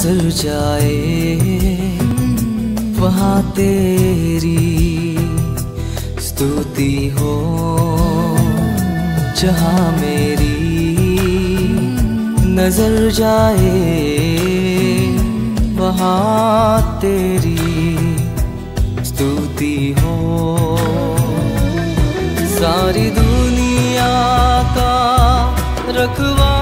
नज़र जाए, वहाँ तेरी स्तुति हो, जहाँ मेरी नज़र जाए, वहाँ तेरी स्तुति हो। सारी दुनिया का रखवाला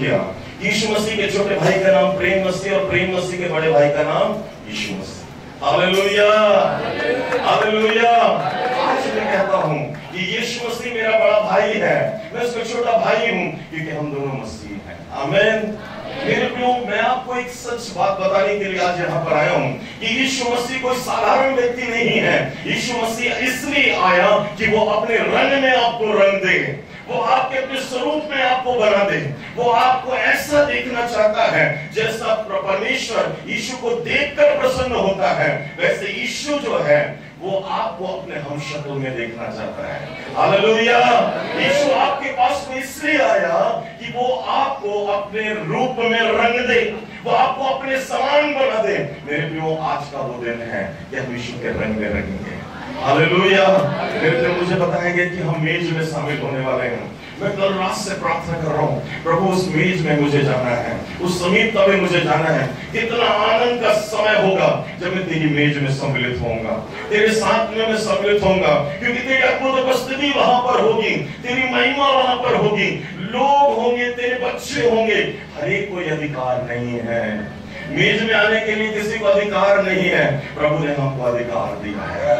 किया यीशु मसीह के छोटे भाई का नाम प्रेम मसीह और प्रेम मसीह के बड़े भाई का नाम यीशु मसीह। हालेलुया। हालेलुया। आज मैं कहता हूँ कि यीशु मसीह मेरा बड़ा भाई है। मैं उसका छोटा भाई हूँ क्योंकि हम दोनों मसीह हैं। आमीन। मेरे प्रियो मैं आपको एक सच बात बताने के लिए आज यहाँ पर आया हूँ कि यीशु मसीह कोई साधारण व्यक्ति नहीं है। यीशु मसीह इसलिए आया कि वो अपने रंग में आपको रंग दे। वो आपके अपने स्वरूप में आपको बना दे। वो आपको ऐसा देखना चाहता है, जैसा परमेश्वर यीशु को देखकर प्रसन्न होता है, वैसे यीशु जो है, वो आपको अपने हम शक्ल में देखना चाहता है। हालेलुया। यीशु आपके पास में इसलिए आया कि वो आपको अपने रूप में रंग दे, वो आपको अपने समान बना दे। मेरे प्रियो, आज का वो दिन है कि हम यीशु के रंग में रंगेंगे हालेलुया। मेरे मुझे बताया गया कि हम मेज में शामिल होने वाले हैं, मैं कल रात से प्रार्थना कर रहा हूँ, प्रभु, उस मेज में मुझे जाना है, उस समीपता में मुझे जाना है। कितना आनंद का समय होगा जब मैं तेरी मेज में सम्मिलित होऊँगा। तेरे साथ में मैं सम्मिलित होऊँगा, क्योंकि तेरी अद्भुत उपस्थिति वहाँ पर होगी, तेरी महिमा वहाँ पर होगी। लोग होंगे, तेरे बच्चे होंगे हर एक कोई अधिकार नहीं है। मेज में आने के लिए किसी को अधिकार नहीं है। प्रभु ने हमको अधिकार दिया है।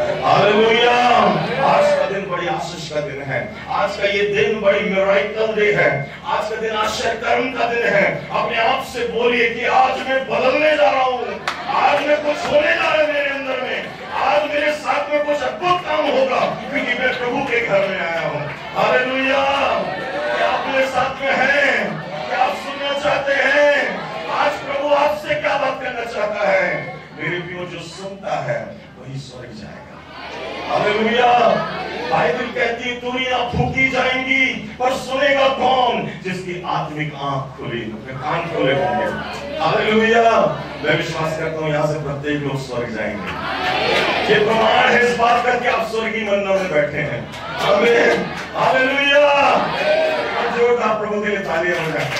आज का दिन बड़ी आशीष का दिन है। आज का ये दिन बड़ी मिराकल डे है। आज का दिन आश्चर्य कर्म का दिन है। अपने आप से बोलिए कि आज मैं बदलने जा रहा हूँ। आज मैं कुछ होने जा रहा है मेरे अंदर में। आज मेरे साथ में कुछ अद्भुत काम होगा, क्योंकि मैं प्रभु के घर में आया हूँ। हालेलुया। क्या आप मेरे साथ में हैं? क्या आप सुनना चाहते हैं? चाहता है, मेरे प्रियो जो सुनता है, वही स्वर्ग जाएगा। हालेलुया। बाइबल कहती है, दुनिया फूकी जाएँगी, पर सुनेगा कौन? जिसकी आत्मिक आँख खुली कान खुले होंगे। हालेलुया। मैं विश्वास करता हूँ, यहाँ से प्रत्येक लोग स्वर्ग जाएँगे। ये प्रमाण है इस बात का कि आप स्वर्गीय मंदिर में बैठे हैं। आमीन। हालेलुया। जोरदार प्रभु के लिए तालियाँ हो। जाए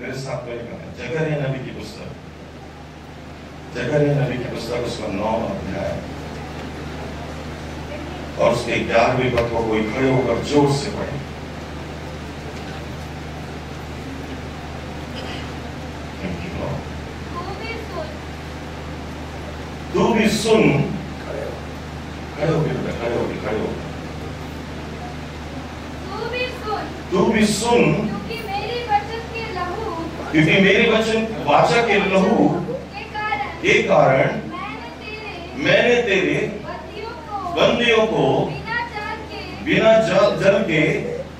मेरे साथ मिलकर जगरिया नबी की पुस्तक जगह नबी की पुस्तक उसका नौ अध्याय और उसके ग्यारहवीं पद को कोई खड़े होकर ज़ोर से पढ़े Thank you, Lord. तू भी सुन खड़े हो गए खड़े हो गए खड़े हो गए तू भी सुन क्योंकि मेरी वचन के लहू क्योंकि मेरे वचन वाचा के लहू के कारण के कारण मैंने तेरे मैंने तेरे बंदियों को बंदियों को बिना जान के बिना जल जल के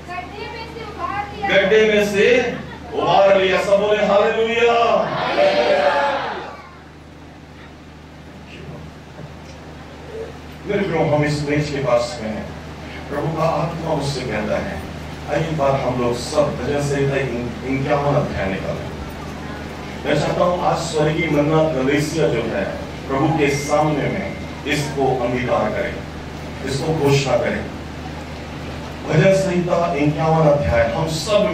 गड्ढे में से उबार दिया गड्ढे में से उबार लिया सब बोले हालेलुया मेरे प्रभु हम इस बेंच के पास में हैं प्रभु का आत्मा उससे कहता है आइए बार हम लोग सब भजन से इक्यावन अध्याय निकालें मैं चाहता हूँ आज स्वर्गीय मन्ना कलेसिया जो है प्रभु के सामने में इसको अंगीकार करें इसको घोषणा करें भजन संहिता इक्यावन अध्याय हम सब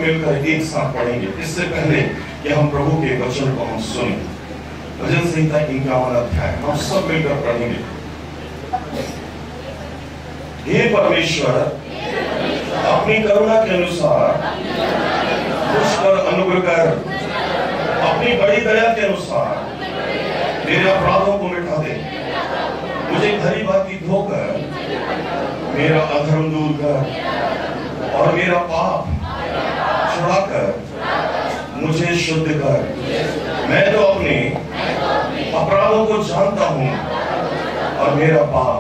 साथ पढ़ेंगे इससे पहले कि हम प्रभु के वचन को हम सुने। भजन संहिता इक्यावन अध्याय, हम सब मिलकर पढ़ेंगे। हे परमेश्वर, अपनी करुणा के अनुसार मुझ पर अनुग्रह कर, अपनी बड़ी दया के अनुसार मेरे अपराधों को मिटा दे। मुझे खरी बाती धोकर मेरा अधर्म दूर कर और मेरा पाप छुड़ाकर शुद्ध कर। मैं तो अपने अपराधों को जानता हूँ और मेरा पाप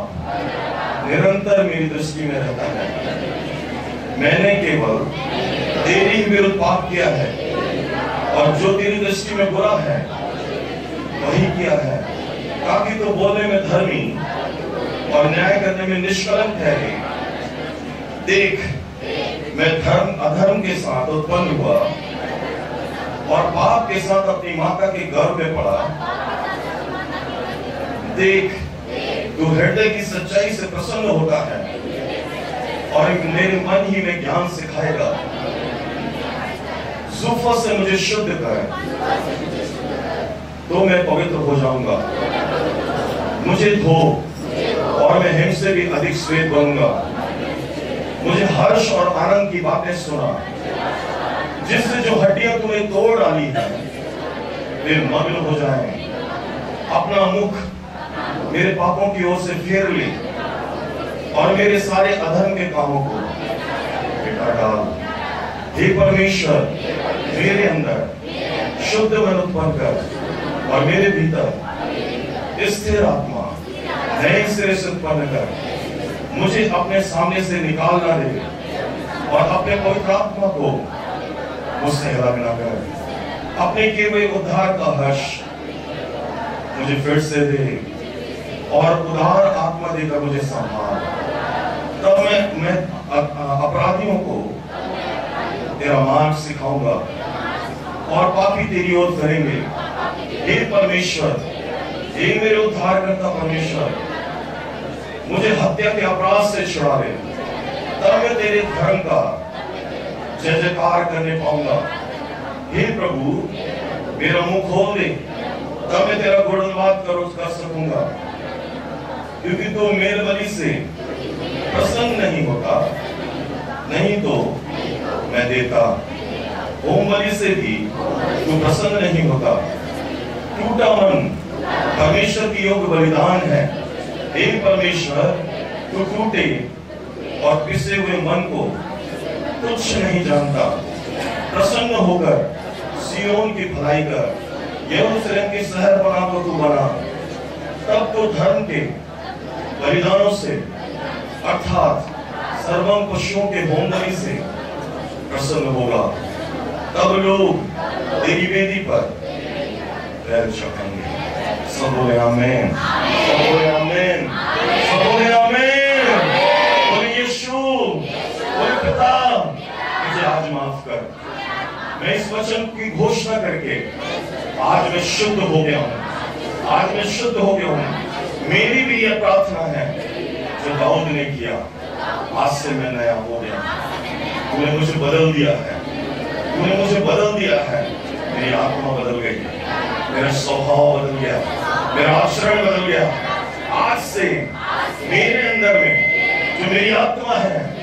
निरंतर मेरी दृष्टि में रहता है। मैंने केवल तेरी विरुद्ध पाप किया है और जो तेरी दृष्टि में बुरा है, वही किया है। ताकि तो बोलने में धर्मी और न्याय करने में निष्कलंक है। देख, मैं धर्म, अधर्म के साथ उत्पन्न हुआ और बाप के साथ अपनी माता के घर में पड़ा। देख, तू हृदय की सच्चाई से प्रसन्न होता है और एक मेरे मन ही में ज्ञान सिखाएगा। जुफा से मुझे शुद्ध कर। तो मैं पवित्र हो जाऊँगा। मुझे धो और मैं हिम से भी अधिक श्वेत बनूँगा। मुझे हर्ष और आनंद की बातें सुना। जिससे जो हड्डियाँ तुम्हें तोड़ डाली है, वे मग्न हो जाए। अपना मुख मेरे पापों की ओर से फेर ले और मेरे सारे अधर्म के कामों को मिटा डाल। हे परमेश्वर, मेरे अंदर शुद्ध मन उत्पन्न कर और मेरे भीतर स्थिर आत्मा नए सिरे से उत्पन्न कर। मुझे अपने सामने से निकाल निकालना दे और अपने पवित्र आत्मा को मुझसे अलग ना कर अपने किए हुए उद्धार का हर्ष मुझे फिर से दे और उदार आत्मा देकर मुझे संभाल। तब मैं मैं अपराधियों को तेरा मार्ग सिखाऊँगा और पापी तेरी ओर करेंगे हे परमेश्वर, हे मेरे उद्धार करता परमेश्वर, मुझे हत्या के अपराध से छुड़ा ले तब मैं तेरे धर्म का जय जयकार करने पाऊँगा। हे प्रभु, मेरा मुँह खोल दे। तब मैं तेरा गुणवाद करो सकूँगा क्योंकि तू मेरे बलि से प्रसन्न नहीं होता। नहीं तो मैं देता। होम बलि से भी तू प्रसन्न नहीं होता। टूटा मन, परमेश्वर की योग बलिदान है। हे परमेश्वर, तू टूटे और पिसे हुए मन को तुच्छ नहीं जानता। प्रसन्न होकर, सियोन की भलाई कर, यरूशलेम के शहर बना को तू बना। तब तो धर्म के बलिदानों से, अर्थात सर्वम पशुओं के होम बलि से प्रसन्न होगा। तब लोग तेरी वेदी पर पैर चढ़ाएँगे। सब बोले, आमेन। सब बोले, आमेन। सब आमेन। पिता मुझे आज माफ़ कर मैं इस वचन की घोषणा करके आज मैं शुद्ध हो गया हूँ आज मैं शुद्ध हो गया हूँ मेरी भी यह प्रार्थना है जो दाऊद ने किया आज से मैं नया हो गया तूने मुझे बदल दिया है तूने मुझे बदल दिया है मेरी आत्मा बदल गई मेरा स्वभाव बदल गया मेरा आचरण बदल गया आज से मेरे अंदर में जो मेरी आत्मा है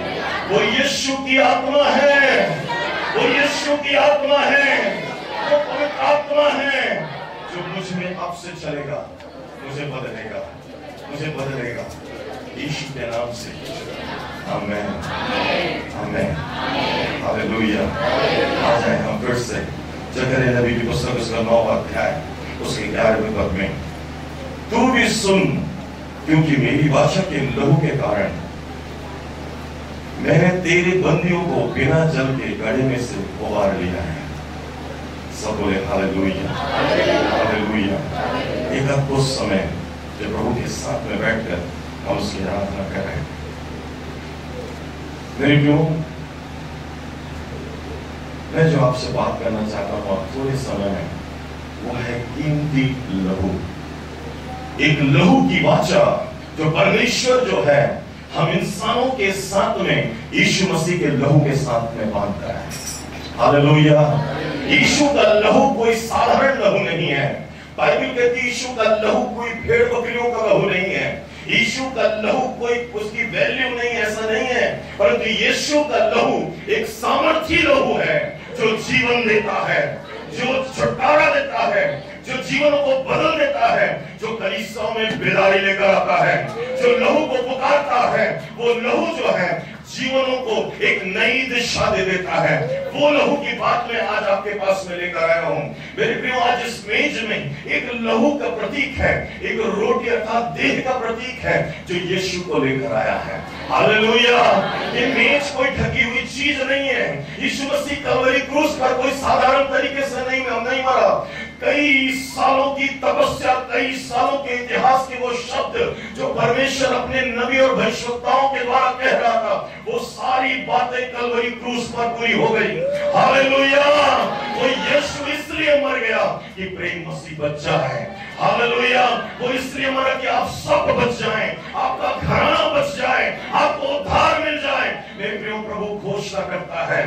वो यीशु की आत्मा है। वो यीशु की आत्मा है। वो पवित्र आत्मा है। जो मुझमें अब से चलेगा, मुझे बदलेगा मुझे बदलेगा। यीशु के नाम से। आमेन। आमेन। हालेलुया। आ जाए हम फिर से। जकरिया नबी की पुस्तक, उसका नौ अध्याय, उसके ग्यारहवें पद में। तू भी सुन, क्योंकि मेरी भाषा के लहू के कारण मैंने तेरे बंदियों को बिना जल के गड़े में से उबार लिया है। सब बोले, हालेलुया एक अद्भुत समय जब प्रभु के साथ में बैठकर हम उसकी आराधना कर रहे मेरे प्रियो, मैं जो आपसे बात करना चाहता हूँ अब थोड़े समय में, वो है कीमती लहू। एक लहू की वाचा जो परमेश्वर जो है हम इंसानों के साथ में, यीशु मसीह के लहू के साथ में बांधता है। हालेलुया। यीशु का लहू कोई साधारण लहू नहीं है। बाइबल कहती यीशु का लहू कोई भेड़ बकरियों का लहू नहीं है। यीशु का लहू कोई उसकी वैल्यू नहीं ऐसा नहीं है। परंतु यीशु का लहू एक सामर्थ्य लहू है, जो जीवन देता है, जो छुटकारा देता है जो जीवन को बदल देता है, जो कलीसियाओं में बेदारी लेकर आता है, जो लहू को पुकारता है, वो लहू जो है जीवनों को एक नई दिशा दे देता है। वो लहू की बात मैं आज आपके पास में लेकर आया हूँ। मेरे प्रियो, आज इस मेज में एक लहू का प्रतीक है। एक रोटी अर्थात देह का प्रतीक है, जो यीशु को लेकर आया है। हालेलुया! ये मेज कोई ढकी हुई चीज़ नहीं है। यीशु मसीह कलवरी क्रूस पर कोई साधारण तरीके से नहीं नहीं मरा। कई सालों की तपस्या, कई सालों के इतिहास के वो शब्द जो परमेश्वर अपने नबी और भविष्यताओं के द्वारा कह रहा था वो सारी बातें कलवरी क्रूस पर पूरी हो गई। हालेलुया! वो यीशु इसलिए मर गया कि प्रेम मसीह बच्चा है। हालेलुया! वो इसलिए मरा कि आप सब बच जाएँ, आपका घराना बच जाए, आपको उद्धार मिल जाए। मेरे प्रियो, प्रभु घोषणा करता है,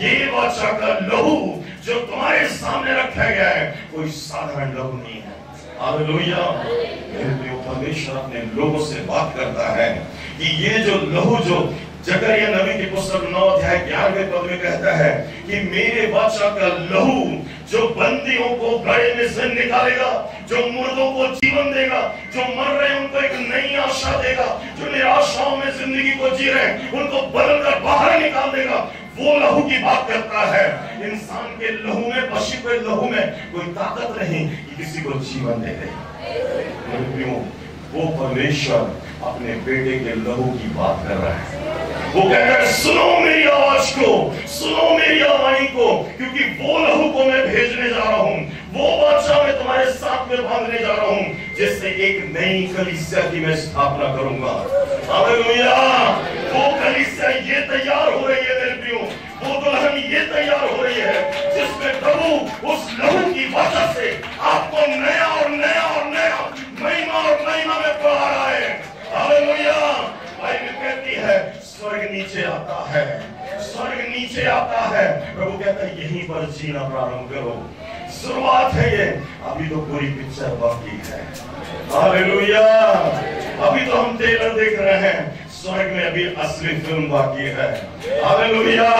ये वाचा का लहू जो तुम्हारे सामने रखा गया है, कोई साधारण लहू नहीं है। परमेश्वर अपने लोगों से बात करता है कि ये जो लहू जो जकरिया नबी की पुस्तक नौ अध्याय ग्यारहवें पद में कहता है कि मेरे बादशाह का लहू जो बंदियों को गड़े में से निकालेगा, जो मुर्दों को जीवन देगा, जो मर रहे हैं, उनको एक नई आशा देगा, जो निराशाओं में ज़िंदगी को जी रहे हैं, उनको बदल कर बाहर निकाल देगा। वो लहू की बात करता है। इंसान के लहू में, पशु के लहू में कोई ताकत नहीं कि किसी को जीवन दे दे। वो परमेश्वर अपने बेटे के लहू की बात कर रहा है। वो कह रहा है, सुनो मेरी आवाज़ को, सुनो मेरी आवाणी को, क्योंकि वो लहू को मैं भेजने जा रहा हूँ। वो बादशाह मैं तुम्हारे साथ में बांधने जा रहा हूँ, जिससे एक नई कलिसिया की मैं स्थापना करूँगा। वो कलिसिया ये तैयार हो रही है मेरे प्रियो। वो दुल्हन ये तैयार हो रही है, जिसमें प्रभु उस लहू की वजह से आपको नया और नया और नया महिमा और महिमा में बढ़ा रहा है बाइबल कहती है, स्वर्ग नीचे आता है। स्वर्ग नीचे आता है। प्रभु कहता है, यहीं पर जीना प्रारंभ करो। शुरुआत है ये। अभी तो पूरी पिक्चर बाकी है। हालेलुया। अभी तो हम ट्रेलर देख रहे हैं। स्वर्ग में अभी असली फ़िल्म बाकी है। हालेलुया।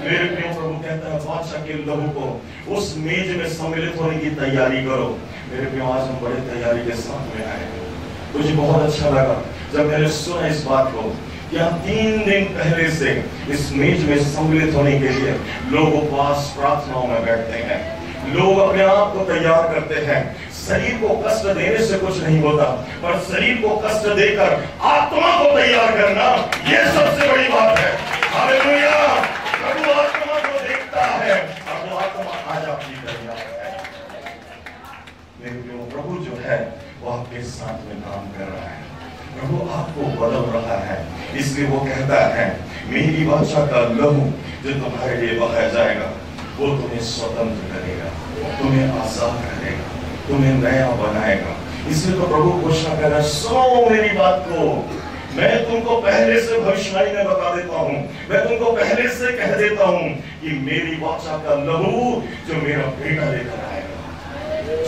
मेरे प्रिय प्रभु कहता है, बादशाह के लोगों को उस मेज में सम्मिलित होने की तैयारी करो। मेरे प्रिय, आज हम बड़े तैयारी के साथ में आए। मुझे बहुत अच्छा लगा जब मैंने सुना इस बात को या तीन दिन पहले से इस मेज में सम्मिलित होने के लिए लोग उपवास प्रार्थनाओं में बैठते हैं। लोग अपने आप को तैयार करते हैं। शरीर को कष्ट देने से कुछ नहीं होता, पर शरीर को कष्ट देकर आत्मा को तैयार करना यह सबसे बड़ी बात है। हालेलुया प्रभु आत्मा को देखता है और वो आत्मा आज आपकी तैयार है मेरे प्रियो प्रभु जो है वो आपके साथ में काम कर रहा है प्रभु बदल रहा है। इसलिए वो कहता है मेरी भाषा का लहू जो तुम्हारे लिए बहाया जाएगा। वो तुम्हें स्वतंत्र करेगा, तुम्हें आज़ाद करेगा, तुम्हें नया बनाएगा। इसलिए तो प्रभु घोषणा कर रहा है, सुनो मेरी बात को। मैं तुमको पहले से भविष्यवाणी में बता देता हूँ। मैं तुमको पहले से कह देता हूँ कि मेरी वाचा का लहू जो मेरा बेटा लेकर आएगा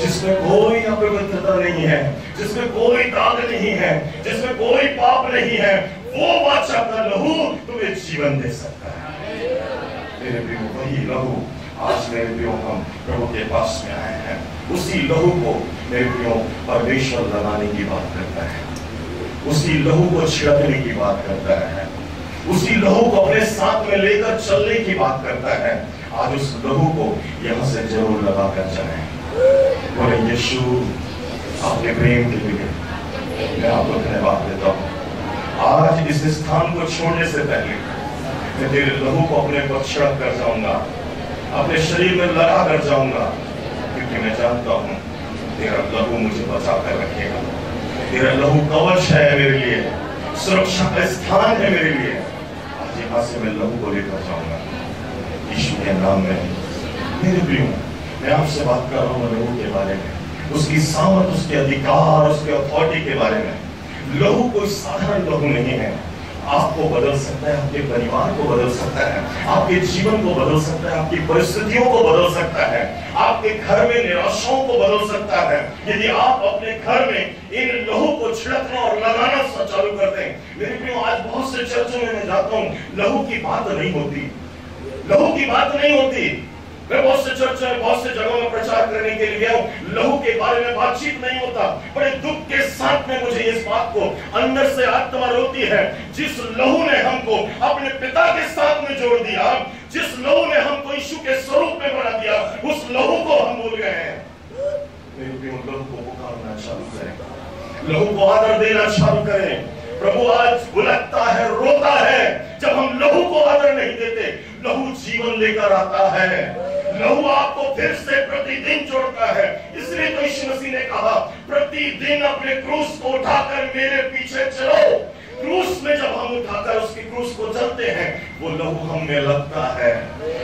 जिसमें कोई अपवित्रता नहीं है, जिसमें कोई दाग नहीं है, जिसमें कोई पाप नहीं है, वो वाचा का लहू तुम्हें जीवन दे सकता है। मेरे प्रियो, वही लहू आज मेरे प्रियो हम प्रभु के पास में आए हैं। उसी लहू को मेरे प्रियो परमेश्वर लगाने की बात करता है। उसी लहू को छिड़कने की बात करता है। उसी लहू को अपने साथ में लेकर चलने की बात करता है। आज उस लहू को यहाँ से ज़रूर लगा कर जाए। बोले यीशु अपने प्रेम के लिए मैं आपको धन्यवाद देता हूँ आज इस स्थान को छोड़ने से पहले मैं तेरे लहू को अपने पर छिड़क कर जाऊँगा अपने शरीर में लगा कर जाऊँगा क्योंकि मैं जानता हूँ तेरा लहू मुझे बचा कर रखेगा तेरा लहू कवच है मेरे लिए सुरक्षा का स्थान है मेरे लिए आज यहाँ से मैं लहू को लेकर जाऊँगा यीशु के नाम में मेरे प्रियो मैं आपसे बात कर रहा हूँ लहू के बारे में। उसकी सामत उसके अधिकार, उसके अथॉरिटी के बारे में। लहू कोई साधारण लहू नहीं है। आपको बदल सकता है, आपके परिवार को बदल सकता है, आपके जीवन को बदल सकता है, आपकी परिस्थितियों को बदल सकता है, आपके घर में निराशाओं को बदल सकता है। यदि आप अपने घर में इन लहू को छिड़कना और लगाना चालू करते हैं मेरे प्रियो, आज बहुत से चर्चों में मैं जाता हूँ लहू की बात नहीं होती। लहू की बात नहीं होती। मैं बहुत से चर्च में, बहुत से जगहों में प्रचार करने के लिए हूँ लहू के बारे में बातचीत नहीं होता, बड़े दुख के साथ में मुझे इस बात को अंदर से आत्मा रोती है। जिस लहू ने हमको अपने पिता के साथ में जोड़ दिया, जिस लहू ने हमको यीशु के स्वरूप में बना दिया, उस लहू को हम भूल गए हैं। लहू को पुकारना चालू करें। लहू को आदर देना चालू करें। प्रभु आज बुलकता है, रोता है, जब हम लहू को आदर नहीं देते, लहू जीवन लेकर आता है। लहू आपको फिर से प्रतिदिन जोड़ता है। इसलिए तो यीशु मसीह ने कहा, प्रतिदिन अपने क्रूस को उठाकर मेरे पीछे चलो। क्रूस में जब हम उठाकर उसकी क्रूस को चलते हैं, वो लहू हम में लगता है।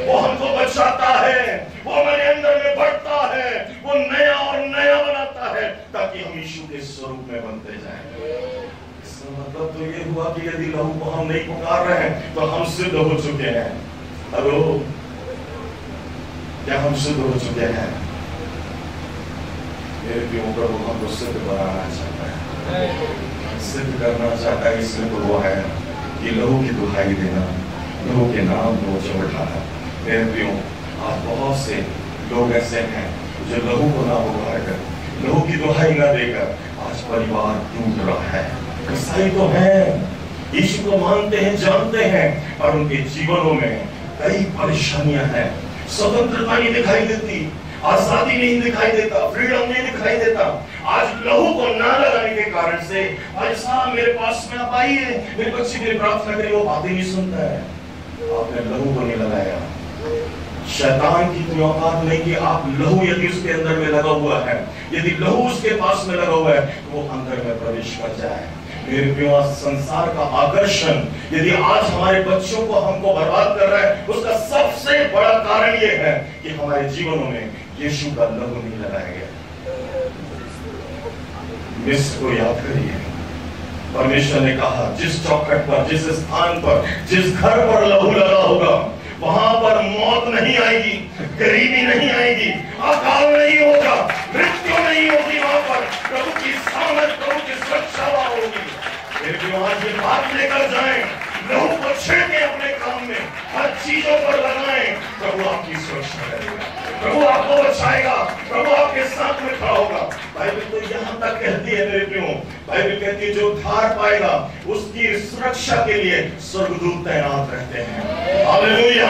वो हमको बचाता है, वो हमारे अंदर में बढ़ता है, वो नया और नया बनाता है, ताकि हम यीशु के स्वरूप में बनते जाएँ। मतलब तो ये हुआ कि यदि लहू को हम नहीं पुकार रहे हैं तो हम सिद्ध हो चुके हैं। हेलो? क्या हम सिद्ध हो चुके हैं? मेरे प्रियो प्रभु हमको सिद्ध बनाना चाहता है। सिद्ध करना चाहता है इसलिए तो वो है कि लहू की दुहाई देना, लहू के नाम को ऊँचे मेरे प्रियो, आज बहुत से लोग ऐसे हैं जो लहू को ना पुकार कर, लहू की दुहाई ना देकर आज परिवार टूट रहा है। ईसाई तो हैं, यीशु को मानते हैं, जानते हैं, और उनके जीवनों में कई परेशानियाँ हैं। स्वतंत्रता नहीं दिखाई देती, आज़ादी नहीं दिखाई देता, फ्रीडम नहीं दिखाई देता। आज लहू को ना लगाने के कारण से आज साहब, मेरे पास में आप आइए, मेरे बच्चे मेरी प्रार्थना करिए, वो बातें नहीं सुनता है। आपने लहू को नहीं लगाया। शैतान की औकात नहीं कि आप लहू यदि उसके अंदर में लगा हुआ है, यदि लहू उसके पास में लगा हुआ है तो वो अंदर में प्रवेश कर जाए। संसार का आकर्षण, यदि आज हमारे बच्चों को हमको बर्बाद कर रहा है, उसका सबसे बड़ा कारण यह है कि हमारे जीवनों में यीशु का लघु नहीं लगाया गया। को याद करिए। परमेश्वर ने कहा, जिस चौखट पर, जिस स्थान पर, जिस घर पर लहू लगा होगा, वहाँ पर मौत नहीं आएगी। गरीबी नहीं आएगी, अकाल नहीं होगा, मृत्यु नहीं होगी वहाँ पर। प्रभु की सामर्थ, प्रभु की सुरक्षा वहाँ होगी। फिर भी वहाँ से बात लेकर जाएँ। को छिड़के अपने काम में हर चीज़ों पर लगाएँ, प्रभु आपकी सुरक्षा करेगा। प्रभु आपको बचाएगा। प्रभु आपके साथ में खड़ा होगा। बाइबल तो यहाँ तक कहती है, मेरे प्रियो, बाइबल कहती है, जो धार पाएगा, उसकी सुरक्षा के लिए स्वर्गदूत तैनात रहते हैं। हालेलुया।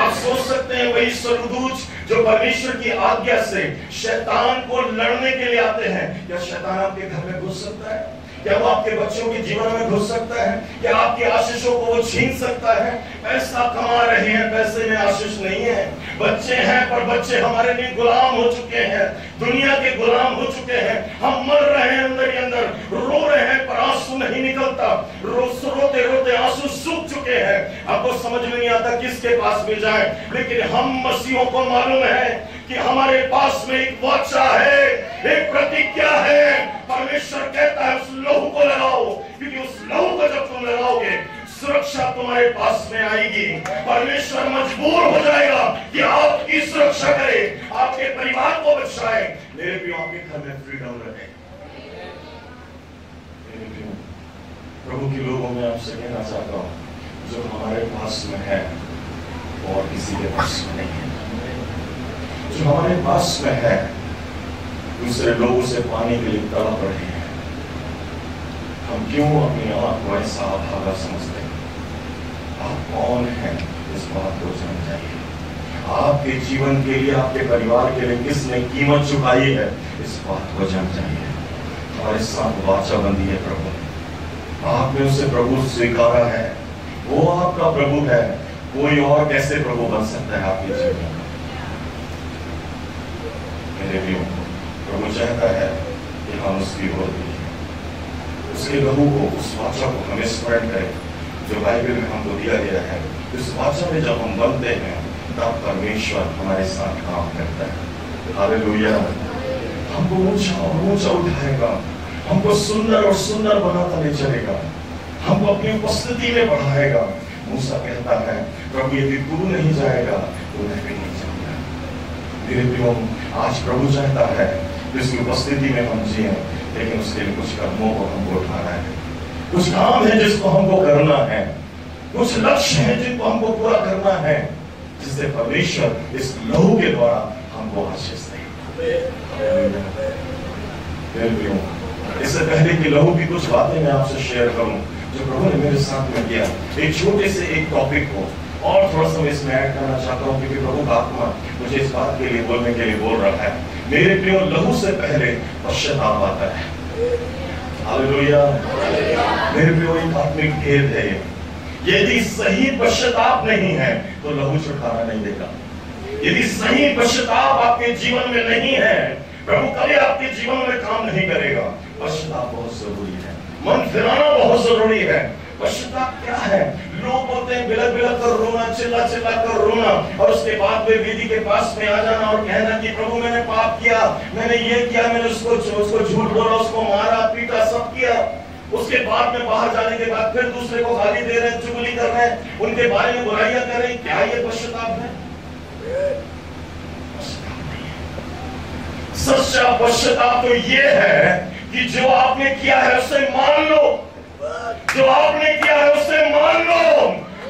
आप सोच सकते हैं, वही स्वर्गदूत जो परमेश्वर की आज्ञा से शैतान को लड़ने के लिए आते हैं। क्या शैतान आपके घर में घुस सकता है? क्या वो आपके बच्चों के जीवन में घुस सकता है? क्या आपके आशीषों को वो छीन सकता है? पैसा कमा रहे हैं, पैसे में आशीष नहीं है। बच्चे हैं, पर बच्चे हमारे लिए गुलाम हो चुके हैं। दुनिया के गुलाम हो चुके हैं। हम मर रहे हैं अंदर ही अंदर। रो रहे हैं, पर आँसू नहीं निकलता। रो रोते रोते आँसू सूख चुके हैं। आपको समझ में नहीं आता किसके पास में जाए। लेकिन हम मसीहों को मालूम है कि हमारे पास में एक वाचा है, एक प्रतिज्ञा है। परमेश्वर कहता है, उस लहू को लगाओ, क्योंकि उस लहू को जब तुम लगाओगे, सुरक्षा तुम्हारे पास में आएगी। परमेश्वर मजबूर हो जाएगा कि आपकी सुरक्षा करे, आपके परिवार को बचाए। मेरे भी आपके घर में फ्रीडम रहे। प्रभु के लोगों में आपसे कहना चाहता हूँ, जो हमारे पास में है, और किसी के पास में नहीं है। जो हमारे पास में है, दूसरे लोग उसे पाने के लिए तड़प रहे हैं। हम क्यों अपने आप को ऐसा अभागा समझते हैं? आप कौन हैं? इस बात को जाइए आपके जीवन के लिए, आपके परिवार के लिए किसने कीमत चुकाई है? इस बात को जान जाइए हमारे साथ वाचा बंदी है प्रभु। आपने उसे प्रभु स्वीकारा है। वो आपका प्रभु है। कोई और कैसे प्रभु बन सकता है आपके जीवन में? मेरे भी प्रभु चाहता है कि हम उसकी ओर देखें उसके लहू को उस वाचा को हमें स्मरण करें। जो बाइबल में हमको दिया गया है इस वाचा में जब हम बनते हैं, तब परमेश्वर हमारे साथ काम करता है। हालेलुया हमको ऊँचा और ऊँचा उठाएगा। हमको सुंदर और सुंदर बनाता ले चलेगा। हमको अपनी उपस्थिति में बढ़ाएगा। मूसा कहता है, प्रभु यदि तू नहीं जाएगा तो मैं भी नहीं जाऊँगा। मेरे प्रियो आज प्रभु चाहता है कि उसकी उपस्थिति में हम जिए, लेकिन उसके लिए कुछ कदमों को हमको उठाना है। कुछ काम है जिसको हमको करना है। कुछ लक्ष्य है जिनको हमको पूरा करना है, जिससे परमेश्वर इस लहू के द्वारा हमको आशीष इससे पहले कि लहू की कुछ बातें मैं आपसे शेयर करूँ, जो प्रभु ने मेरे साथ में किया, एक छोटे से एक टॉपिक को। और थोड़ा सा मैं इसमें ऐड करना चाहता हूँ क्योंकि प्रभु आत्मा मुझे इस बात के लिए बोलने के लिए बोल रहा है। मेरे प्रियो, लहू से पहले पश्चाताप आता है। मेरे प्रियो, एक आत्मिक भेद है यदि सही पश्चाताप नहीं है तो लहू छुटकारा नहीं देगा। यदि सही पश्चाताप आपके जीवन में नहीं है, प्रभु कभी आपके जीवन में काम नहीं करेगा। पश्चाताप बहुत ज़रूरी है। मन फिराना बहुत ज़रूरी है। पश्चाताप क्या है? लोग बोलते हैं बिलक बिलक कर रोना, चिल्ला चिल्ला कर रोना। और उसके बाद में वेदी के पास में आ जाना और कहना कि, प्रभु, मैंने पाप किया, मैंने ये किया, मैंने उसको उसको झूठ बोला, उसको मारा, पीटा, सब किया। उसके बाद में बाहर जाने के बाद फिर दूसरे को गाली दे रहे हैं, चुगली कर रहे हैं। उनके बारे में बुराइयाँ कर रहे हैं, क्या ये पश्चाताप है। सच्चा पश्चाताप तो ये है कि जो आपने किया है, उसे मान लो। जो आपने किया है उसे मान लो।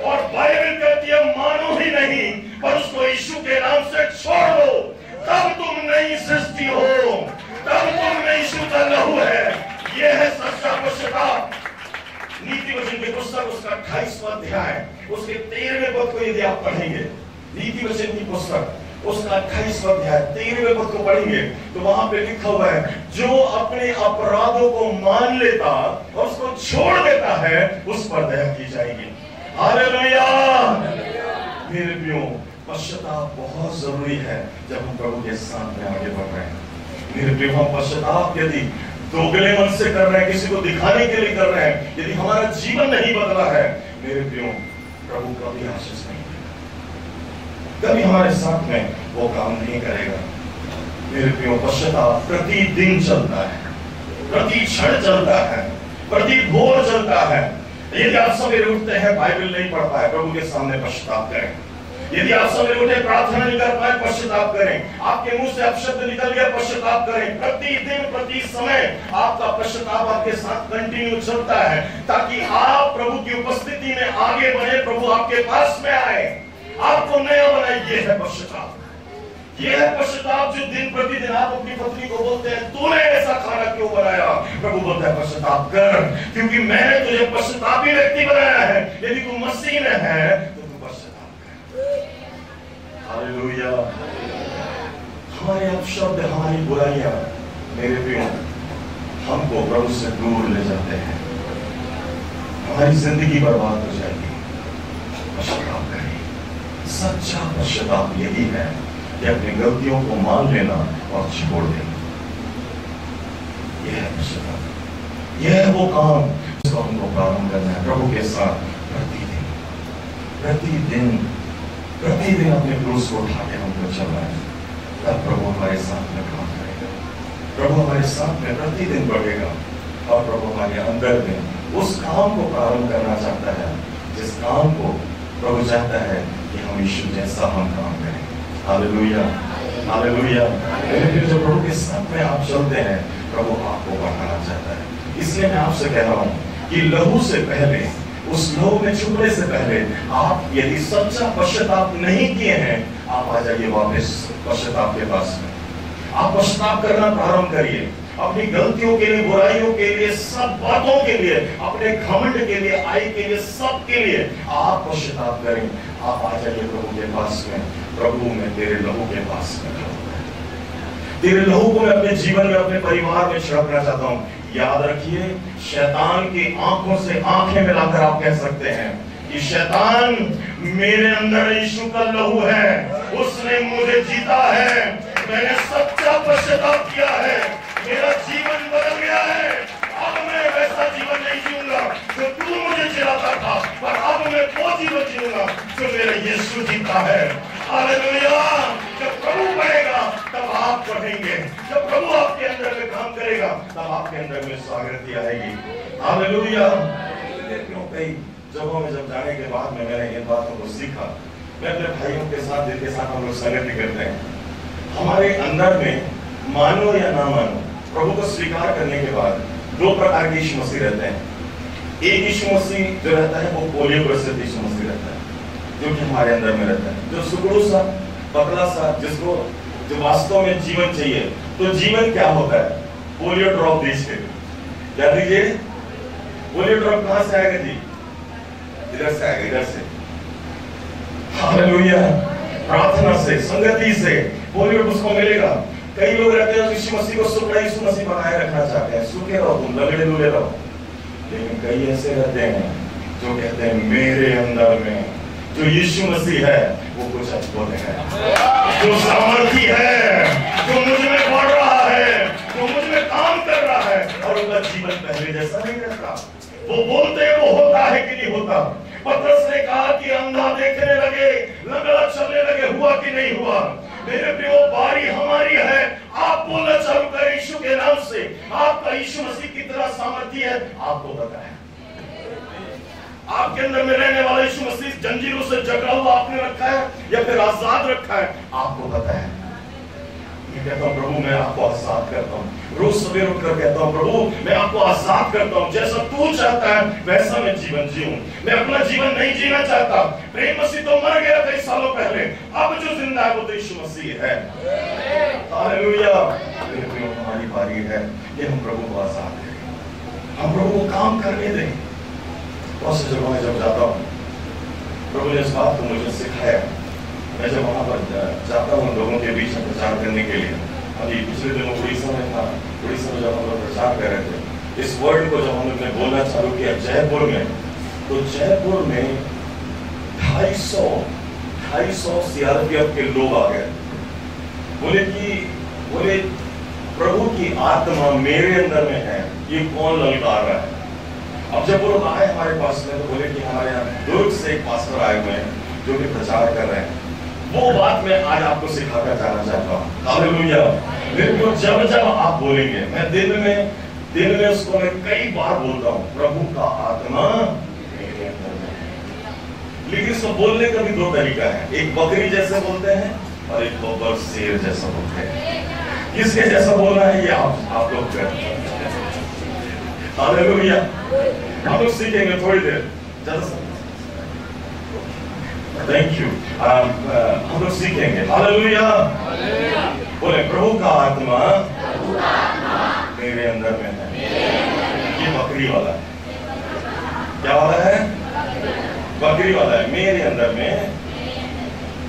और बाइबल कहती है, मानो ही नहीं, पर उसको यीशु के नाम से छोड़ दो। तब तुम नई सृष्टि हो। तब तुम नई शुद्ध लहू है। यह है सच्चा पश्चाताप नीति वचन की पुस्तक, उसका अट्ठाईसवा अध्याय। उसके तेरहवें पद को यदि आप पढ़ेंगे, नीति वचन की पुस्तक उसका अट्ठाईसवा अध्याय, तेरहवें पद को पढ़ेंगे तो वहाँ पे लिखा हुआ है, जो अपने अपराधों को मान लेता और उसको छोड़ देता है, उस पर दया की जाएगी। हालेलुया! मेरे प्रियो, पश्चाताप बहुत ज़रूरी है जब हम प्रभु के में आगे बढ़ रहे हैं। मेरे प्रियो, हम पश्चाताप यदि दोगले मन से कर रहे हैं, किसी को दिखाने के लिए कर रहे हैं, यदि हमारा जीवन नहीं बदला है, मेरे प्रियो, प्रभु कभी आशीष नहीं। कभी हमारे साथ में वो काम नहीं करेगा। मेरे प्रियो पश्चाताप प्रतिदिन चलता है। प्रति क्षण चलता है। प्रति भोर चलता है। यदि आप सवेरे उठते हैं, बाइबल नहीं पढ़ पाए, प्रभु के सामने पश्चाताप करें। यदि आप सवेरे उठे, प्रार्थना नहीं कर पाए, पश्चाताप करें। आपके मुँह से अपशब्द निकल गया पश्चाताप करें। प्रतिदिन, प्रति समय आपका पश्चाताप आपके साथ कंटिन्यू चलता है, ताकि आप प्रभु की उपस्थिति में आगे बढ़े, प्रभु आपके पास में आए। आपको नया बनाए ये है पश्चाताप। ये है पश्चाताप जो दिन प्रतिदिन आप अपनी पत्नी को बोलते हैं, तूने ऐसा खाना क्यों बनाया? प्रभु बोलता है, पश्चाताप कर, क्योंकि मैंने तुझे पश्चातापी व्यक्ति बनाया है। यदि तू मसीह में है तो तू पश्चाताप कर। हालेलुया। हमारे अपशब्द हमारी बुराइयाँ मेरे प्रियो हमको प्रभु से दूर ले जाते हैं। हमारी ज़िंदगी बर्बाद हो जाएगी। पश्चाताप करें सच्चा पश्चाताप यही है कि अपनी गलतियों को मान लेना और छोड़ देना। यह है पश्चाताप यह है वो काम जिसको हमको प्रारंभ करना है, प्रभु के साथ प्रतिदिन। प्रतिदिन प्रतिदिन अपने क्रूस को उठा के हमको चलना है तब प्रभु हमारे साथ में काम करेगा। प्रभु हमारे साथ में प्रतिदिन बढ़ेगा और प्रभु हमारे अंदर में उस काम को प्रारंभ करना चाहता है, जिस काम को प्रभु चाहता है यीशु जैसा हम काम करें हालेलुया हालेलुया लेकिन जब प्रभु के साथ में आप चलते हैं प्रभु आपको बढ़ाना चाहता है। इसलिए मैं आपसे कह रहा हूँ कि लहू से पहले, उस लहू में छुपने से पहले, आप यदि सच्चा पश्चाताप नहीं किए हैं, आप आ जाइए वापस पश्चाताप के पास में। आप पश्चाताप करना प्रारंभ करिए। अपनी गलतियों के लिए, बुराइयों के लिए, सब बातों के लिए, अपने घमंड के लिए, आई के लिए, सब के लिए आप पश्चाताप करें। आप आ जाइए प्रभु के पास में। प्रभु, मैं तेरे लहू के पास में तेरे लहू को मैं अपने जीवन में, अपने परिवार में छिड़कना चाहता हूँ। याद रखिए, शैतान की आँखों से आँखें मिलाकर आप कह सकते हैं कि शैतान, मेरे अंदर यीशु का लहू है। उसने मुझे जीता है। मैंने सच्चा पश्चाताप किया है। मेरा जीवन बदल गया है। अब मैं वैसा जीवन नहीं जीऊँगा जो तू मुझे जिलाता था पर अब मैं वो जीवन जीऊँगा जो मेरा यीशु जीता है। हालेलुया। जब प्रभु बढ़ेगा तब आप बढ़ेंगे। जब प्रभु आपके अंदर में काम करेगा, तब आपके अंदर में स्वागत आएगी। हालेलुया। क्यों कई जगहों में जब जाने के बाद में मैंने इन बातों को सीखा, मैं अपने भाइयों के साथ, जिनके साथ हम लोग संगति करते हैं, हमारे अंदर में मानो या ना मानो प्रभु को स्वीकार करने के बाद दो प्रकार के यीशु मसीह रहते हैं। एक यीशु मसीह जो रहता है, वो पोलियो ग्रसित यीशु मसीह रहता है, जो कि हमारे अंदर में रहता है। जो सुकड़ू सा, पतला सा, जिसको, जो वास्तव में जीवन चाहिए तो जीवन क्या होता है? पोलियो ड्रॉप दीजिए क्या दीजिए पोलियो ड्रॉप कहाँ से आएगा जी? इधर से आएगा, इधर से। हालेलुया प्रार्थना से, संगति से पोलियो उसको मिलेगा। कई लोग रहते हैं यीशु मसीह को सुखड़ा यीशु मसीह बनाए रखना चाहते हैं। सूखे रहो तुम लगड़े लुले रहो। लेकिन कई ऐसे रहते हैं जो कहते हैं, मेरे अंदर में जो यीशु मसीह है, वो कुछ अद्भुत है। जो सामर्थी है, जो मुझमें बढ़ रहा है, जो मुझमें काम कर रहा है, और उनका जीवन पहले जैसा नहीं रहता। वो बोलते हैं, वो होता है कि नहीं होता। पत्रस ने कहा कि अंधा देखने लगे लंगड़ा चलने लगे, हुआ कि नहीं हुआ? मेरे प्रियो, बारी हमारी है। आप बोलना चालू करें यीशु के नाम से। आपका यीशु मसीह की तरह सामर्थ्य है। आपको पता है आपके अंदर में रहने वाला यीशु मसीह जंजीरों से जकड़ा हुआ आपने रखा है या फिर आज़ाद रखा है? आपको पता है मैं कहता हूँ प्रभु, मैं आपको आज़ाद करता हूँ। रोज सवेर उठकर कहता हूँ, प्रभु, मैं आपको आज़ाद करता हूँ। जैसा तू चाहता है, वैसा मैं जीवन जीऊं। मैं अपना जीवन नहीं जीना चाहता। प्रेम मसीह तो मर गया कई सालों पहले। अब जो ज़िंदा है, वो तो यीशु मसीह है। हमारी बारी है कि हम प्रभु को आज़ाद करें। हम प्रभु को काम करने दें। बहुत सी जगहों में जब जाता हूँ, प्रभु ने इस बात को मुझे सिखाया। मैं जब वहाँ पर जाता हूँ लोगों के बीच प्रचार करने के लिए। अभी पिछले दिनों उड़ीसा में था, उड़ीसा में जब हम लोग प्रचार कर रहे थे, इस वर्ड को जब हम लोग ने बोलना चालू किया जयपुर में तो जयपुर में ढाई सौ ढाई सौ सीआरपीएफ के लोग आ गए। बोले कि, बोले, प्रभु की आत्मा मेरे अंदर में है, ये कौन ललकार रहा है? अब जब वो लोग आए हमारे पास में तो बोले कि हमारे यहाँ दुर्ग से एक पास्टर आए हुए हैं, जो कि प्रचार कर रहे हैं। वो बात मैं आज आपको सिखाकर जाना चाहता हूँ। हालेलुया मेरे जब जब आप बोलेंगे, मैं दिन में दिन में उसको मैं कई बार बोलता हूँ, प्रभु का आत्मा। लेकिन इसको बोलने का भी दो तरीका है। एक बकरी जैसे बोलते हैं और एक बब्बर शेर जैसा बोलते हैं। किसके जैसा बोलना है ये आप आप लोग हालेलुया हम लोग सीखेंगे थोड़ी देर। ज़्यादा थैंक यू हम लोग सीखेंगे हालेलुया बोले प्रभु का आत्मा मेरे अंदर में है ये बकरी वाला है क्या वाला है बकरी वाला है मेरे अंदर में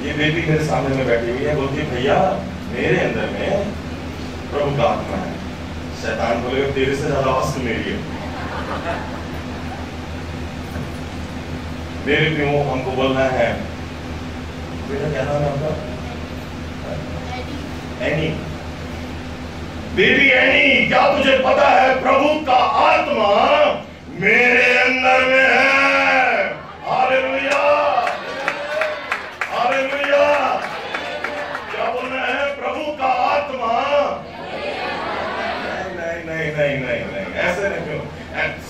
ये बेबी मेरे सामने में बैठी हुई है बोलती है भैया मेरे अंदर में प्रभु का आत्मा है शैतान बोलेगा तेरे से ज़्यादा वस्तु मेरी है मेरे प्रियो हमको बोलना है? बेटा, क्या नाम है आपका? एनी। बेबी एनी, क्या तुझे पता है प्रभु का आत्मा मेरे अंदर में है? क्या बोलना है? प्रभु का आत्मा नहीं नहीं नहीं नहीं ऐसे नहीं क्यों?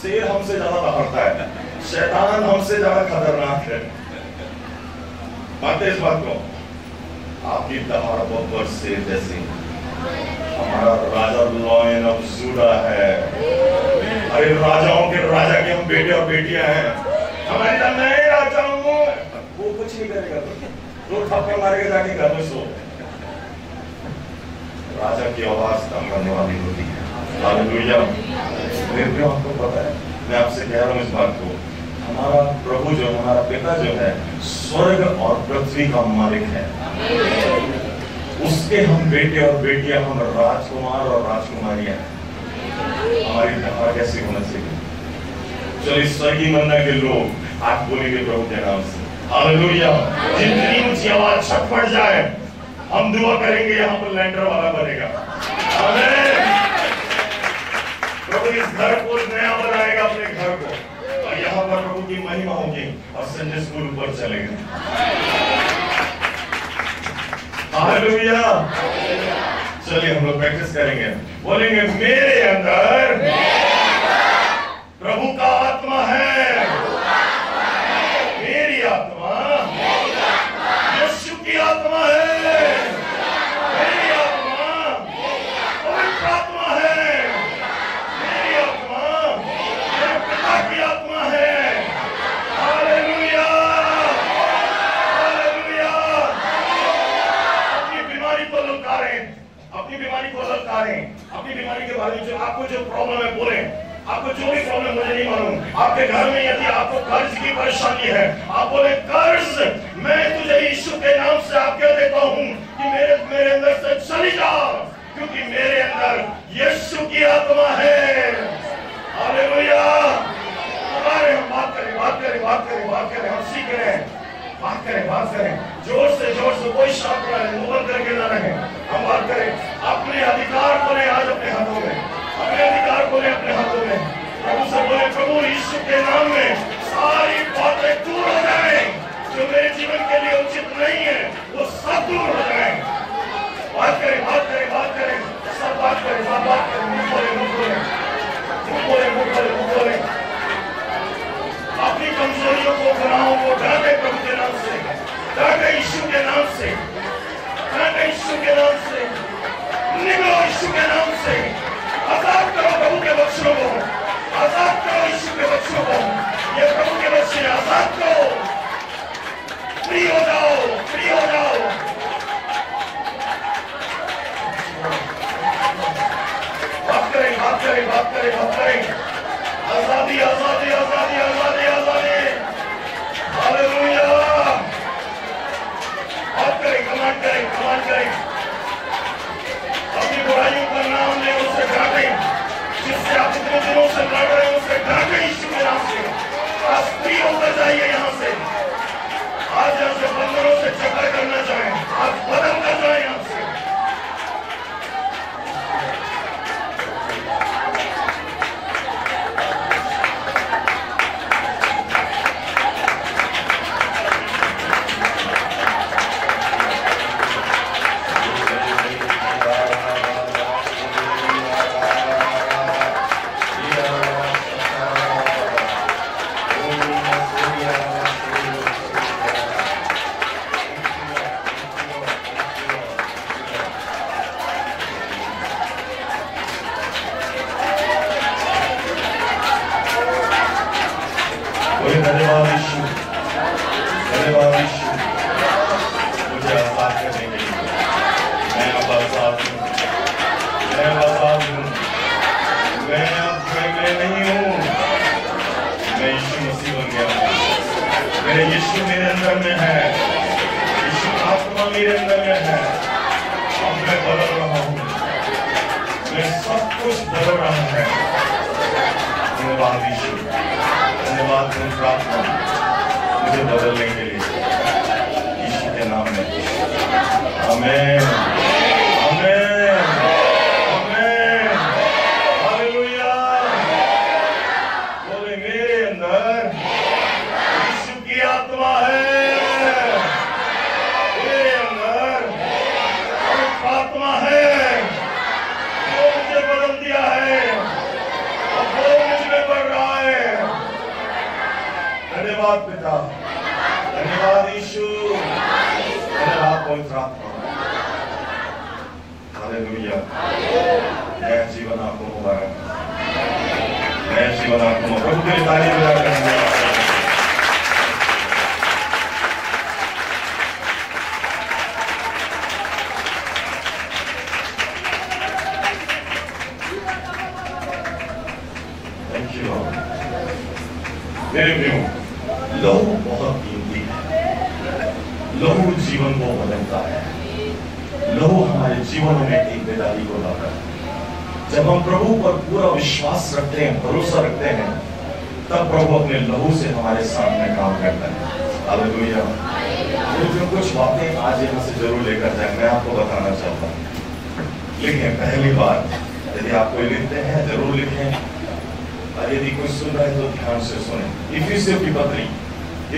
शेर हमसे ज़्यादा दहाड़ता है। शैतान हमसे ज़्यादा खतरनाक है। मानते इस बात को। आपकी दहाड़ बहुत शेर जैसी। हमारा राजा लॉयन ऑफ़ जूडा है। अरे राजाओं के राजा के हम बेटे और बेटियाँ हैं। हमारे तो नए राजा हूँ वो कुछ नहीं करेगा। दो थप्पड़ मारेगा जाके घर में सो। राजा की आवाज़ कम करने वाली होती है। हालेलुया मेरे आपको पता है। मैं आपसे कह रहा हूँ इस बात को। हमारा प्रभु जो हमारा पिता जो है स्वर्ग और पृथ्वी का मालिक है। उसके हम बेटे और बेटियाँ हम राजकुमार और राजकुमारियाँ हैं। हमारी दफ़ा कैसे होना चाहिए चलिए स्वर्गीय मन्ना के लोग आज बोलेंगे प्रभु के नाम से। हालेलुया जितनी ऊँची आवाज़ छटपट जाए हम दुआ करेंगे यहाँ पर लैंडर वाला बनेगा। प्रभु इस घर को नया बनाएगा अपने यहाँ पर प्रभु की महिमा होगी और संजय स्कूल ऊपर चले गए चलिए हम लोग प्रैक्टिस करेंगे बोलेंगे मेरे अंदर प्रभु का आत्मा है. ताली मेरे प्रियो लहू बहुत कीमती है लहू जीवन को बदलता है लहू हमारे जीवन में एक बेदारी को लाता है जब हम प्रभु पर पूरा विश्वास रखते हैं भरोसा रखते हैं तब प्रभु अपने लहू से हमारे सामने काम करता है। हालेलुया। मुझे जो कुछ बातें आज यहाँ से ज़रूर लेकर जाए मैं आपको बताना चाहता हूँ। लिखें पहली बात यदि आप कोई लिखते हैं ज़रूर लिखें। और यदि कोई सुन रहा है तो ध्यान से सुने। इफिसियों की पत्री।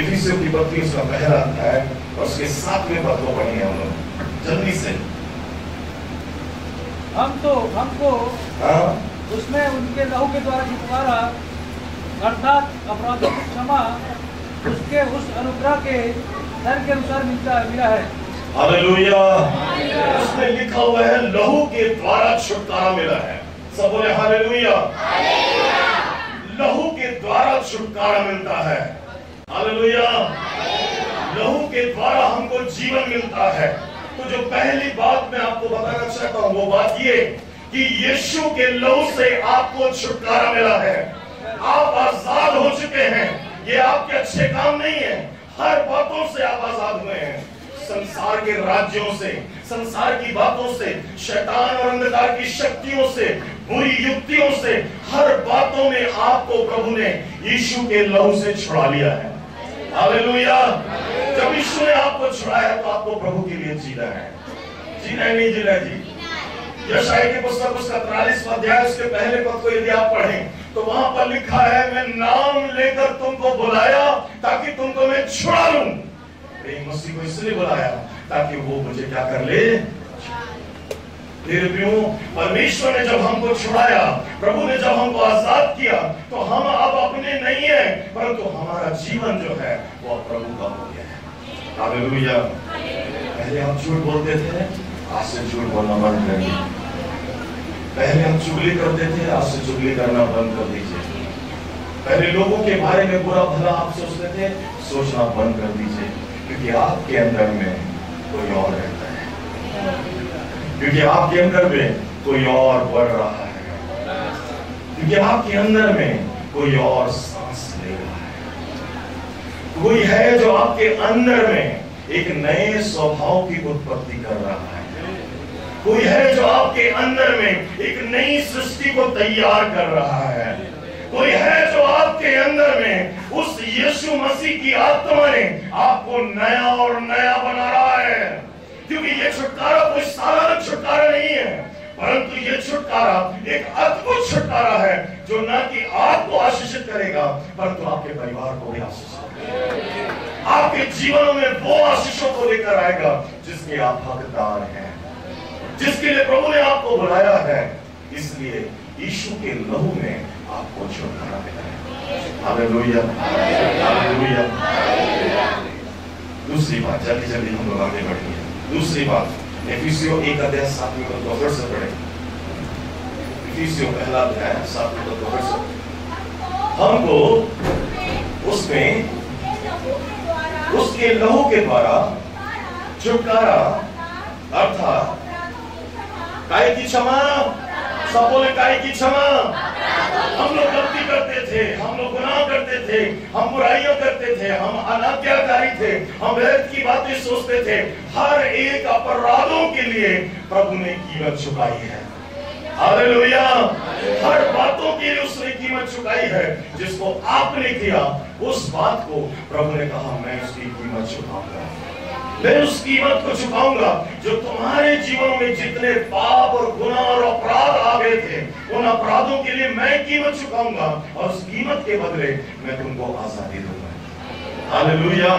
इफिसियों की पत्री उसका पहला अध्याय और उसके सातवें पद को पढ़ेंगे हम लोग। जल्दी से। हम तो हमको हाँ। उसमें उनके लहू के द्वारा छुटकारा अर्थात अपराधों की क्षमा उसके उस अनुग्रह के दर के अनुसार मिलता मिला है। हालेलुया। उसमें लिखा हुआ है, लहू के द्वारा छुटकारा मिला है। सब बोले हालेलुया। लहू के द्वारा छुटकारा मिलता है। हालेलुया। लहू के द्वारा हमको जीवन मिलता है। तो जो पहली बात मैं आपको बताना चाहता हूँ, वो बात ये कि यीशु के लहू से आपको छुटकारा मिला है। आप आज़ाद हो चुके हैं। ये आपके अच्छे काम नहीं है। हर बातों से आप आज़ाद हुए हैं। संसार के राज्यों से, संसार की बातों से, शैतान और अंधकार की शक्तियों से, बुरी युक्तियों से, हर बातों में आपको प्रभु ने यीशु के लहू से छुड़ा लिया है। हालेलुया। जब यीशु ने आपको छुड़ाया तो आपको प्रभु के लिए जीना है। जीना नहीं जीना जी यशाई की पुस्तक उसका तिरालीसवा अध्याय, उसके पहले पद को यदि आप पढ़ें तो वहाँ पर लिखा है, मैं नाम लेकर तुमको बुलाया ताकि तुमको मैं छुड़ा लूँ। मसीह को इसलिए बुलाया ताकि वो मुझे क्या कर ले। परमेश्वर ने जब हमको छुड़ाया, प्रभु ने जब हमको आज़ाद किया तो हम अब अपने नहीं है, परंतु तो हमारा जीवन जो है, वो प्रभु का हो गया है। पहले हम झूठ बोलते थे, आज से झूठ बोलना बंद कर दिया। पहले हम चुगली करते थे आज से चुगली करना बंद कर दीजिए। पहले लोगों के बारे में बुरा भला आप सोचते थे सोचना बंद कर दीजिए। क्योंकि आपके अंदर में कोई और रहता है। क्योंकि आपके अंदर में कोई और बढ़ रहा है। क्योंकि आपके अंदर में कोई और सांस ले रहा है। कोई है जो आपके अंदर में एक नए स्वभाव की उत्पत्ति कर रहा है। कोई है जो आपके अंदर में एक नई सृष्टि को तैयार कर रहा है? कोई है जो आपके अंदर में उस यीशु मसीह की आत्मा ने आपको नया और नया बना रहा है? क्योंकि ये छुटकारा कोई साधारण छुटकारा नहीं है, परंतु ये छुटकारा एक अद्भुत छुटकारा है, जो न कि आपको आशीषित करेगा, परंतु आपके परिवार को भी आशीषित करेगा। आपके जीवन में वो आशीषों को लेकर आएगा जिसके आप हकदार हैं। जिसके लिए प्रभु ने आपको बुलाया है, इसलिए यीशु के लहू में आपको छुटकारा मिला है। हालेलुया। हालेलुया। दूसरी बात, जल्दी जल्दी हम लोग आगे बढ़ेंगे दूसरी बात, एफिसियो एक अध्याय सातवीं पद को फिर से पढ़े। एफिसियो पहला अध्याय सातवीं पद को फिर से हमको उसमें उसके लहू के द्वारा छुटकारा, अर्थात काय की क्षमा। सब बोले काय की क्षमा। हम लोग गलती करते थे, हम लोग गुनाह करते थे, हम बुराइयाँ करते थे, हम अनाज्ञाकारी थे, हम व्यर्थ की बातें सोचते थे। हर एक अपराधों के लिए प्रभु ने कीमत चुकाई है। हालेलुया। हर बातों के लिए उसने कीमत चुकाई है। जिसको आपने किया, उस बात को प्रभु ने कहा, मैं उसकी कीमत चुकाऊँगा। मैं उस कीमत को चुकाऊँगा जो तुम्हारे जीवन में जितने पाप और गुना और अपराध आ गए थे, उन अपराधों के लिए मैं कीमत चुकाऊँगा और उस कीमत के बदले मैं तुमको आज़ादी दूँगा। हालेलुया।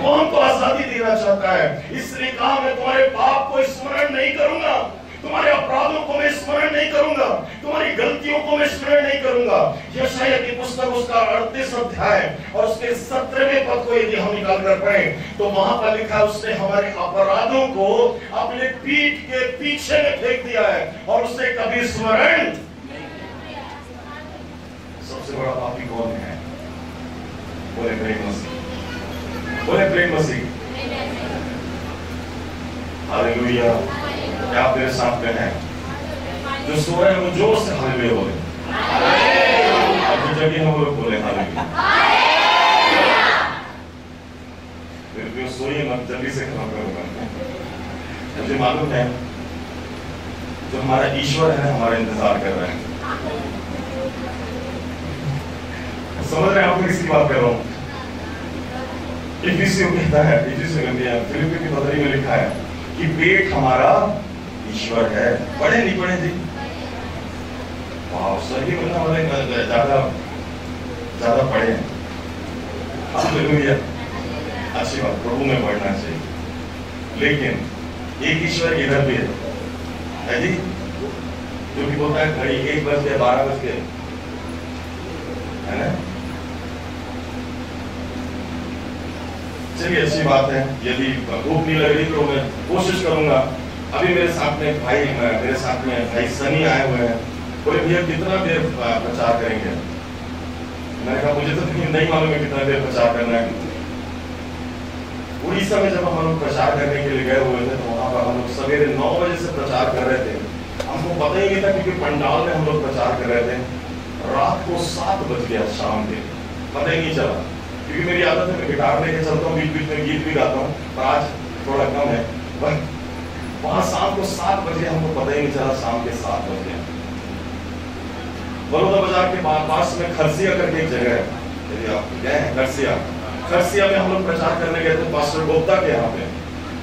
वो हमको आज़ादी देना चाहता है, इसलिए कहा मैं तुम्हारे पाप को स्मरण नहीं करूँगा। तुम्हारे अपराधों को मैं स्मरण नहीं करूँगा तुम्हारी गलतियों को मैं स्मरण नहीं करूँगा। यशाया की पुस्तक उसका अड़तीस अध्याय और उसके सत्रहवें पद को यदि हम निकाल कर पढ़े तो वहाँ पर लिखा है, उसने हमारे अपराधों को अपने पीठ के पीछे में फेंक दिया है और उसे कभी स्मरण सबसे बड़ा पापी कौन है? बोले प्रेम मसीह। बोले प्रेम मसीह। हालेलुया आप मेरे साथ में हैं जो सो रहे हैं, वो ज़ोर से हालेलुया बोले। अपनी जगह है वो लोग बोले हालेलुया। फिर भी सोइए, मत जल्दी से खत्म करूँगा मुझे मालूम है, जो हमारा ईश्वर है, हमारा इंतज़ार कर रहे हैं। समझ रहे हैं आपको किसकी बात कर रहा हूँ? इफिसियों कहता है, इफिसियों कहते हैं फिलिपी की पत्री में लिखा है कि पेट हमारा ईश्वर है। पढ़े नहीं, पढ़े जी वाह, सही बोलना वाले ज़्यादा ज़्यादा पढ़े हैं। अच्छी बात, प्रभु में पढ़ना चाहिए। लेकिन एक ईश्वर इधर भी है। है जी? जो कि बोलता है, घड़ी एक बज गए बारह बज गए है ना? चलिए अच्छी बात है। यदि भूख नहीं लग रही तो मैं कोशिश करूँगा। अभी मेरे साथ में भाई मेरे साथ में भाई सनी आए हुए हैं। बोले भैया कितना देर प्रचार करेंगे? मैंने कहा, मुझे तो नहीं मालूम है कितना देर प्रचार करना है। उड़ीसा में जब हम लोग प्रचार करने के लिए गए हुए थे तो वहाँ पर हम लोग सवेरे नौ बजे से प्रचार कर रहे थे। हमको पता ही नहीं था क्योंकि पंडाल में हम लोग प्रचार कर रहे थे। रात को सात बज गया शाम के। पता ही नहीं चला। क्योंकि मेरी आदत है मैं गिटार लेके चलता हूँ बीच बीच में गीत भी गाता हूँ, पर आज थोड़ा कम है। पर वहाँ शाम को सात बजे हमको पता ही नहीं चला, शाम के सात बज। बड़ौदा बाज़ार के पास में खरसिया करके एक जगह है। यदि आप गए हैं, खरसिया। खरसिया में हम लोग प्रचार करने गए थे, पास्टर गुप्ता के यहाँ पे।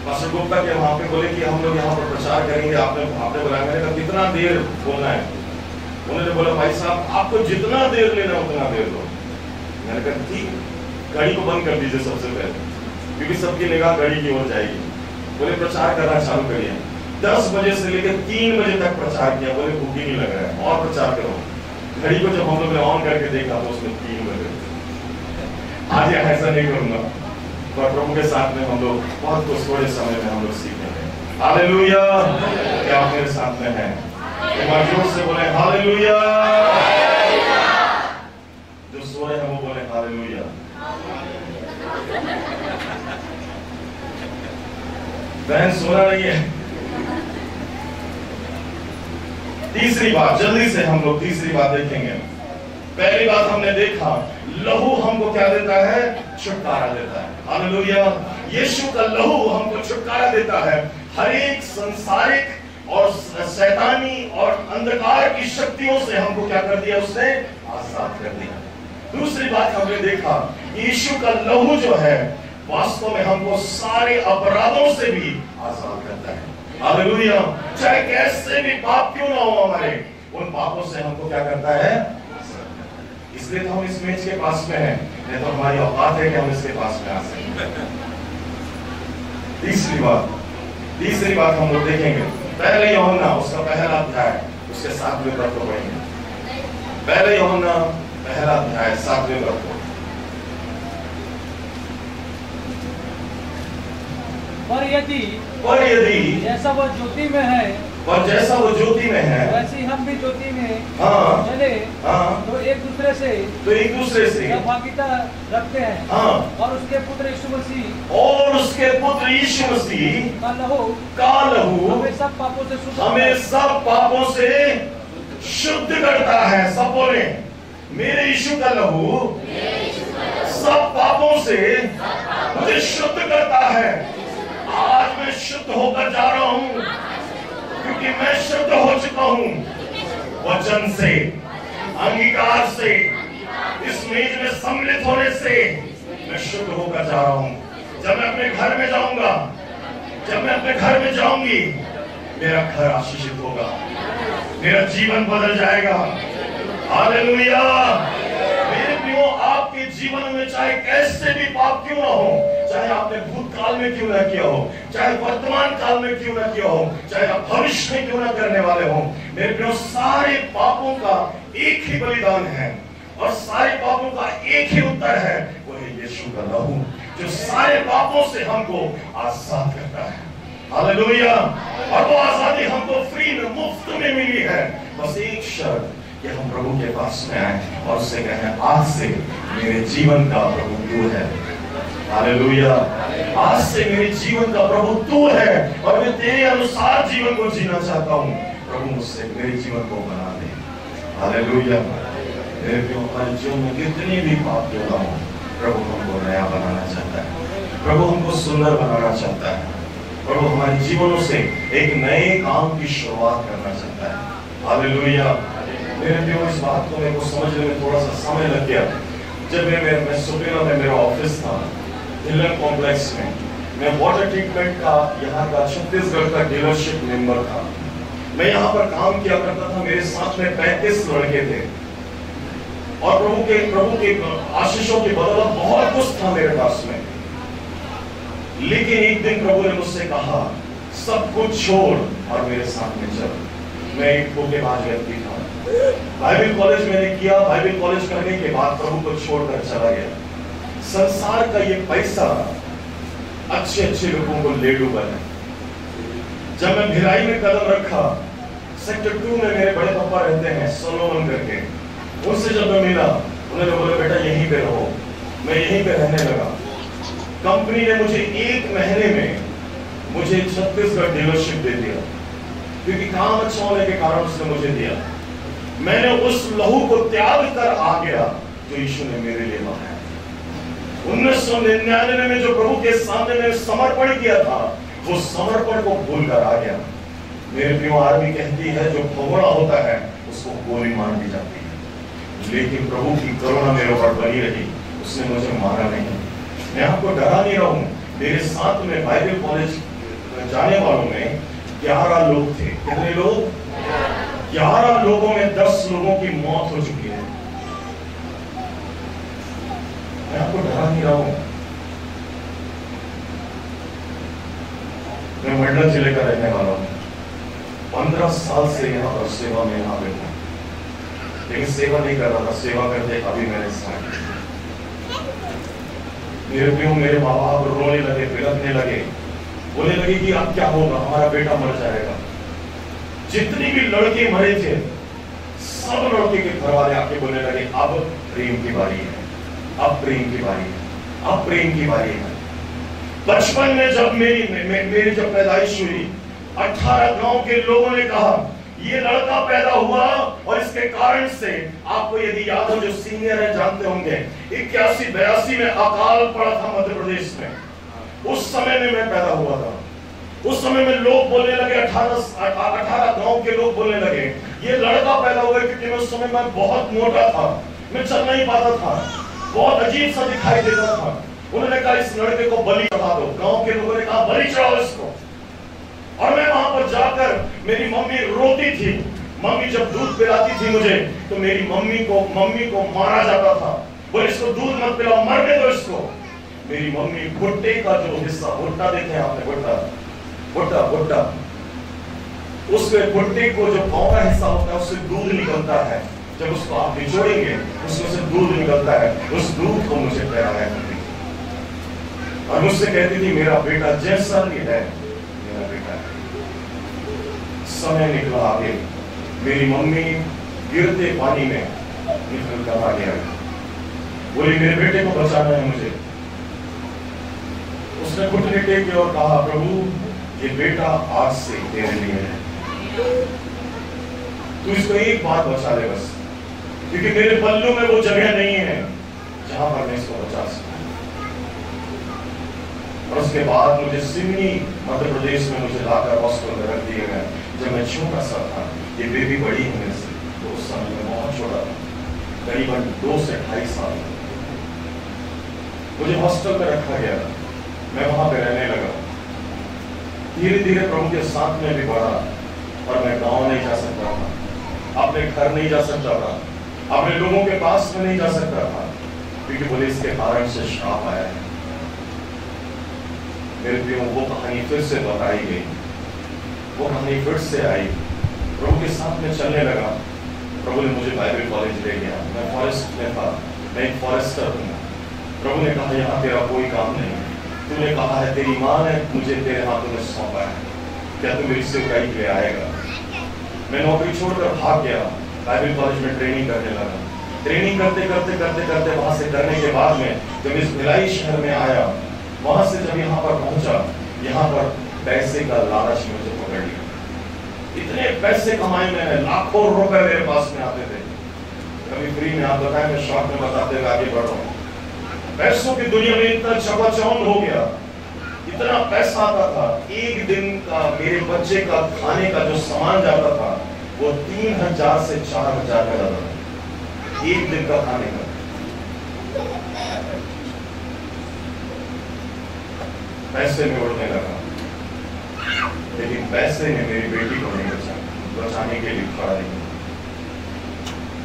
पास्टर गुप्ता के वहाँ पे बोले कि हम लोग यहाँ पर प्रचार करेंगे, आपने आपने बुलाया। मैंने कहा, कितना देर बोलना है? उन्होंने बोला, भाई साहब, आपको जितना देर लेना उतना देर लो मैंने कहा, ठीक घड़ी को बंद कर दीजिए सबसे पहले, क्योंकि सबकी निगाह घड़ी की ओर जाएगी। बोले, प्रचार करना चालू करिए। दस बजे से लेकर तीन बजे तक प्रचार किया। बोले, भूख ही नहीं लग रहा है, और प्रचार करो। घड़ी को जब हम लोग ऑन करके देखा तो उसमें तीन बजे। आज ऐसा नहीं करूँगा। पर प्रभु के साथ में हम लोग बहुत कुछ थोड़े समय में हम लोग सीखेंगे हालेलुया। क्या मेरे साथ में है? एक बार ज़ोर से बोले, हालेलुया। जो सोए हैं वो बोले, हालेलुया। बहन सोना नहीं है। तीसरी बात, जल्दी से हम लोग तीसरी बात देखेंगे। पहली बात हमने देखा, लहू हमको क्या देता है? छुटकारा देता है। हालेलुया। यीशु का लहू हमको छुटकारा देता है। हर एक संसारिक और शैतानी और अंधकार की शक्तियों से हमको क्या कर दिया उसने? आज़ाद कर दिया। दूसरी बात हमने देखा, यीशु का लहू जो है वास्तव में हमको सारे अपराधों से भी आज़ाद करता है। हालेलुया। चाहे कैसे भी पाप क्यों ना हो हमारे, उन पापों से हमको क्या करता है? इसलिए तो हम इस मेज के पास में हैं। नहीं तो हमारी औकात है कि हम इसके पास में आ सकें। तीसरी बात तीसरी बात हम लोग देखेंगे। पहले यौना उसका पहला अध्याय, उसके सातवें पद को पढ़ेंगे। पहले यौना पहला अध्याय, सातवें पद को। पर यदि और यदि जैसा वो ज्योति में है और जैसा वो ज्योति में है वैसे हम भी ज्योति में हाँ चले हाँ। तो एक दूसरे से तो एक दूसरे से सहभागिता रखते हैं। हाँ। और उसके पुत्र यीशु मसीह। और उसके पुत्र यीशु मसीह का लहू का लहू हमें सब पापों से शुद्ध हमें सब पापों से शुद्ध करता है। सब बोले मेरे यीशु का लहू सब पापों से मुझे शुद्ध करता है। आज मैं शुद्ध होकर जा रहा हूँ, क्योंकि मैं शुद्ध हो चुका हूँ। वचन से, अंगीकार से, इस मेज में सम्मिलित होने से मैं शुद्ध होकर जा रहा हूँ। जब मैं अपने घर में जाऊँगा, जब मैं अपने घर में जाऊँगी, मेरा घर आशीषित होगा। मेरा जीवन बदल जाएगा। हालेलुया। मेरे प्रियो, आपके जीवन में चाहे कैसे भी पाप क्यों ना हो चाहे आपने भूतकाल में क्यों ना किया हो, चाहे वर्तमान काल में क्यों ना किया हो, चाहे आप भविष्य में क्यों ना करने वाले हो, मेरे प्रियो, सारे पापों का एक ही बलिदान है और सारे पापों का एक ही उत्तर है, वो है यीशु का लहू, जो सारे पापों से हमको आज़ाद करता है। हालेलुया। और वो आज़ादी हमको फ्री में, मुफ़्त में मिली है। बस एक शर्त कि हम प्रभु के पास में आए और उससे कहें, आज से मेरे जीवन का प्रभु तू है। हालेलुया। आज से मेरे जीवन का प्रभु तू है और मैं तेरे अनुसार जीवन को जीना चाहता हूँ। प्रभु मुझसे मेरे जीवन को बना दे। हालेलुया। मेरे प्रियो हमारे जीवन में कितनी भी पाप क्यों ना प्रभु हमको नया बनाना चाहता है। प्रभु हमको सुंदर बनाना चाहता है। प्रभु हमारे जीवनों से एक नए काम की शुरुआत करना चाहता है। हालेलुया। मेरे प्रियो इस बात को मेरे को समझने में थोड़ा सा समय लग गया। जब मैं मैं, सुप्रीमा में मेरा ऑफ़िस था हिलन कॉम्प्लेक्स में। मैं वाटर ट्रीटमेंट का यहाँ का छत्तीसगढ़ का डीलरशिप मेंबर था। मैं यहाँ पर काम किया करता था, मेरे साथ में पैंतीस लड़के थे। और प्रभु के प्रभु के आशीषों की बदौलत बहुत कुछ था मेरे पास में। लेकिन एक दिन प्रभु ने मुझसे कहा, सब कुछ छोड़ और मेरे साथ में चल। मैं एक धोखेबाज व्यक्ति था। बाइबल कॉलेज मैंने किया। बाइबल कॉलेज करने के बाद प्रभु को छोड़कर चला गया। संसार का ये पैसा अच्छे अच्छे लोगों को ले डूबा है जब मैं भिलाई में कदम रखा सेक्टर टू में मेरे बड़े पापा रहते हैं, सोलोमन करके। उनसे जब मैं मिला, उन्होंने बोला, बेटा, यहीं पे रहो। मैं यहीं पे रहने लगा। कंपनी ने मुझे एक महीने में मुझे छत्तीसगढ़ डीलरशिप दे दिया। क्योंकि काम अच्छा होने के कारण उसने मुझे दिया। मैंने उस लहू को त्याग कर आ गया जो यीशु ने मेरे लिए बनाया उन्नीस सौ निन्यानवे में जो प्रभु के सामने मैंने समर्पण किया था, वो समर्पण को भूल कर आ गया। मेरे प्रियो, आर्मी कहती है, जो भगोड़ा होता है, उसको गोली मार दी जाती है। लेकिन प्रभु की करुणा मेरे ऊपर बनी रही, उसने मुझे मारा नहीं। मैं आपको डरा नहीं रहा हूँ। मेरे साथ में बाइबल कॉलेज जाने वालों में ग्यारह लोग थे। कितने लोग? ग्यारह लोगों में दस लोगों की मौत हो चुकी है मैं आपको डरा नहीं रहा हूँ मैं मंडल ज़िले का रहने वाला हूँ। पंद्रह साल से यहाँ पर सेवा में यहाँ बैठा लेकिन सेवा नहीं कर रहा था, सेवा करते अभी मैंने प्रियो मेरे माँ बाप रोने लगे बिलखने लगे। बोले लगे कि अब क्या होगा, हमारा बेटा मर जाएगा। जितने भी लड़के मरे थे, सब लड़के के घर वाले आके बोलने लगे, अब प्रेम की बारी है। अब प्रेम की बारी है। अब प्रेम की बारी है। बचपन में जब मेरी मेरी जब पैदाइश हुई, अठारह गाँव के लोगों ने कहा, ये लड़का पैदा हुआ और इसके कारण से आपको यदि याद हो, जो सीनियर है, जानते होंगे, इक्यासी, बयासी में अकाल पड़ा था मध्य प्रदेश में। उस समय में मैं पैदा हुआ था। उस समय में लोग बोलने लगे, अठारह अठारह गाँव के लोग बोलने लगे, ये लड़का पैदा हुआ क्योंकि उस समय में बहुत मोटा था। मैं चल नहीं पाता था। बहुत अजीब सा दिखाई देता था। उन्होंने कहा, इस लड़के को बलि चढ़ा दो। गाँव के लोगों ने कहा, बलि चढ़ाओ इसको। और मैं वहाँ पर जाकर मेरी मम्मी रोती थी। मम्मी जब दूध पिलाती थी मुझे तो मेरी मम्मी को मम्मी को मारा जाता था। बोले, इसको दूध मत पिलाओ मरने दो इसको। मेरी मम्मी भुट्टे का जो हिस्सा, भुट्टा देखे आपने, भुट्टा भुट्टा भुट्टा। उसमें भुट्टे को जो का हिस्सा होता है, उससे दूध निकलता है। जब उसको आप निचोड़ेंगे उसमें से दूध निकलता है। उस दूध को मुझे पिलाया करती और मुझसे कहती थी, मेरा बेटा जैसा भी है, मेरा बेटा है। समय निकला आगे। मेरी मम्मी गिरते पानी में निकल कर आ गया। बोली, मेरे बेटे को बचाना है मुझे। उसने घुटने टेके और कहा, प्रभु, ये बेटा आज से तेरे लिए है। तू इसको एक बात बचा ले बस। क्योंकि मेरे पल्लू में वो जगह नहीं है जहाँ पर मैं इसको बचा सकूँ और उसके बाद मुझे सिवनी मध्य प्रदेश में मुझे लाकर हॉस्पिटल में रख दिया गया। जब मैं छोटा सा था, ये बेबी बड़ी है मेरे से तो उस समय मैं बहुत छोटा था, करीबन दो से ढाई साल। मुझे हॉस्टल में रखा गया। मैं वहाँ पे रहने लगा। धीरे धीरे प्रभु के साथ में भी बढ़ा और मैं गाँव नहीं जा सकता था। अपने घर नहीं जा सकता था। अपने लोगों के पास में नहीं जा सकता था, क्योंकि बोले इसके कारण से श्राप आया है। मेरे प्रियो, वो कहानी फिर से बताई गई। वो कहानी फिर से आई। प्रभु के साथ में चलने लगा। प्रभु ने मुझे बाइबल कॉलेज ले गया। मैं फॉरेस्ट में था। मैं एक फॉरेस्टर हूँ। प्रभु ने कहा, यहाँ तेरा कोई काम नहीं तूने कहा है, तेरी माँ ने मुझे तेरे हाथों में सौंपा है। क्या तू मेरी सेवकाई के लिए आएगा? मैं नौकरी छोड़कर भाग गया। बाइबल कॉलेज में ट्रेनिंग करने लगा। ट्रेनिंग करते करते करते करते वहाँ से करने के बाद में जब इस भिलाई शहर में आया, वहाँ से जब यहाँ पर पहुँचा, यहाँ पर पैसे का लालच मुझे पकड़ लिया। इतने पैसे कमाए मैंने, लाखों रुपए मेरे पास में आते थे। कभी फ्री में, आप बताएँ, मैं शॉर्ट में बताते हुए आगे बढ़ रहा हूँ। पैसों की दुनिया में इतना चपाचौंध हो गया। इतना पैसा आता था, एक दिन का मेरे बच्चे का खाने का जो सामान जाता था वो तीन हज़ार से चार हज़ार का था एक दिन का खाने का। पैसे में उड़ने लगा। लेकिन पैसे ने मेरी बेटी को नहीं बचा। बचाने के लिए खड़ा नहीं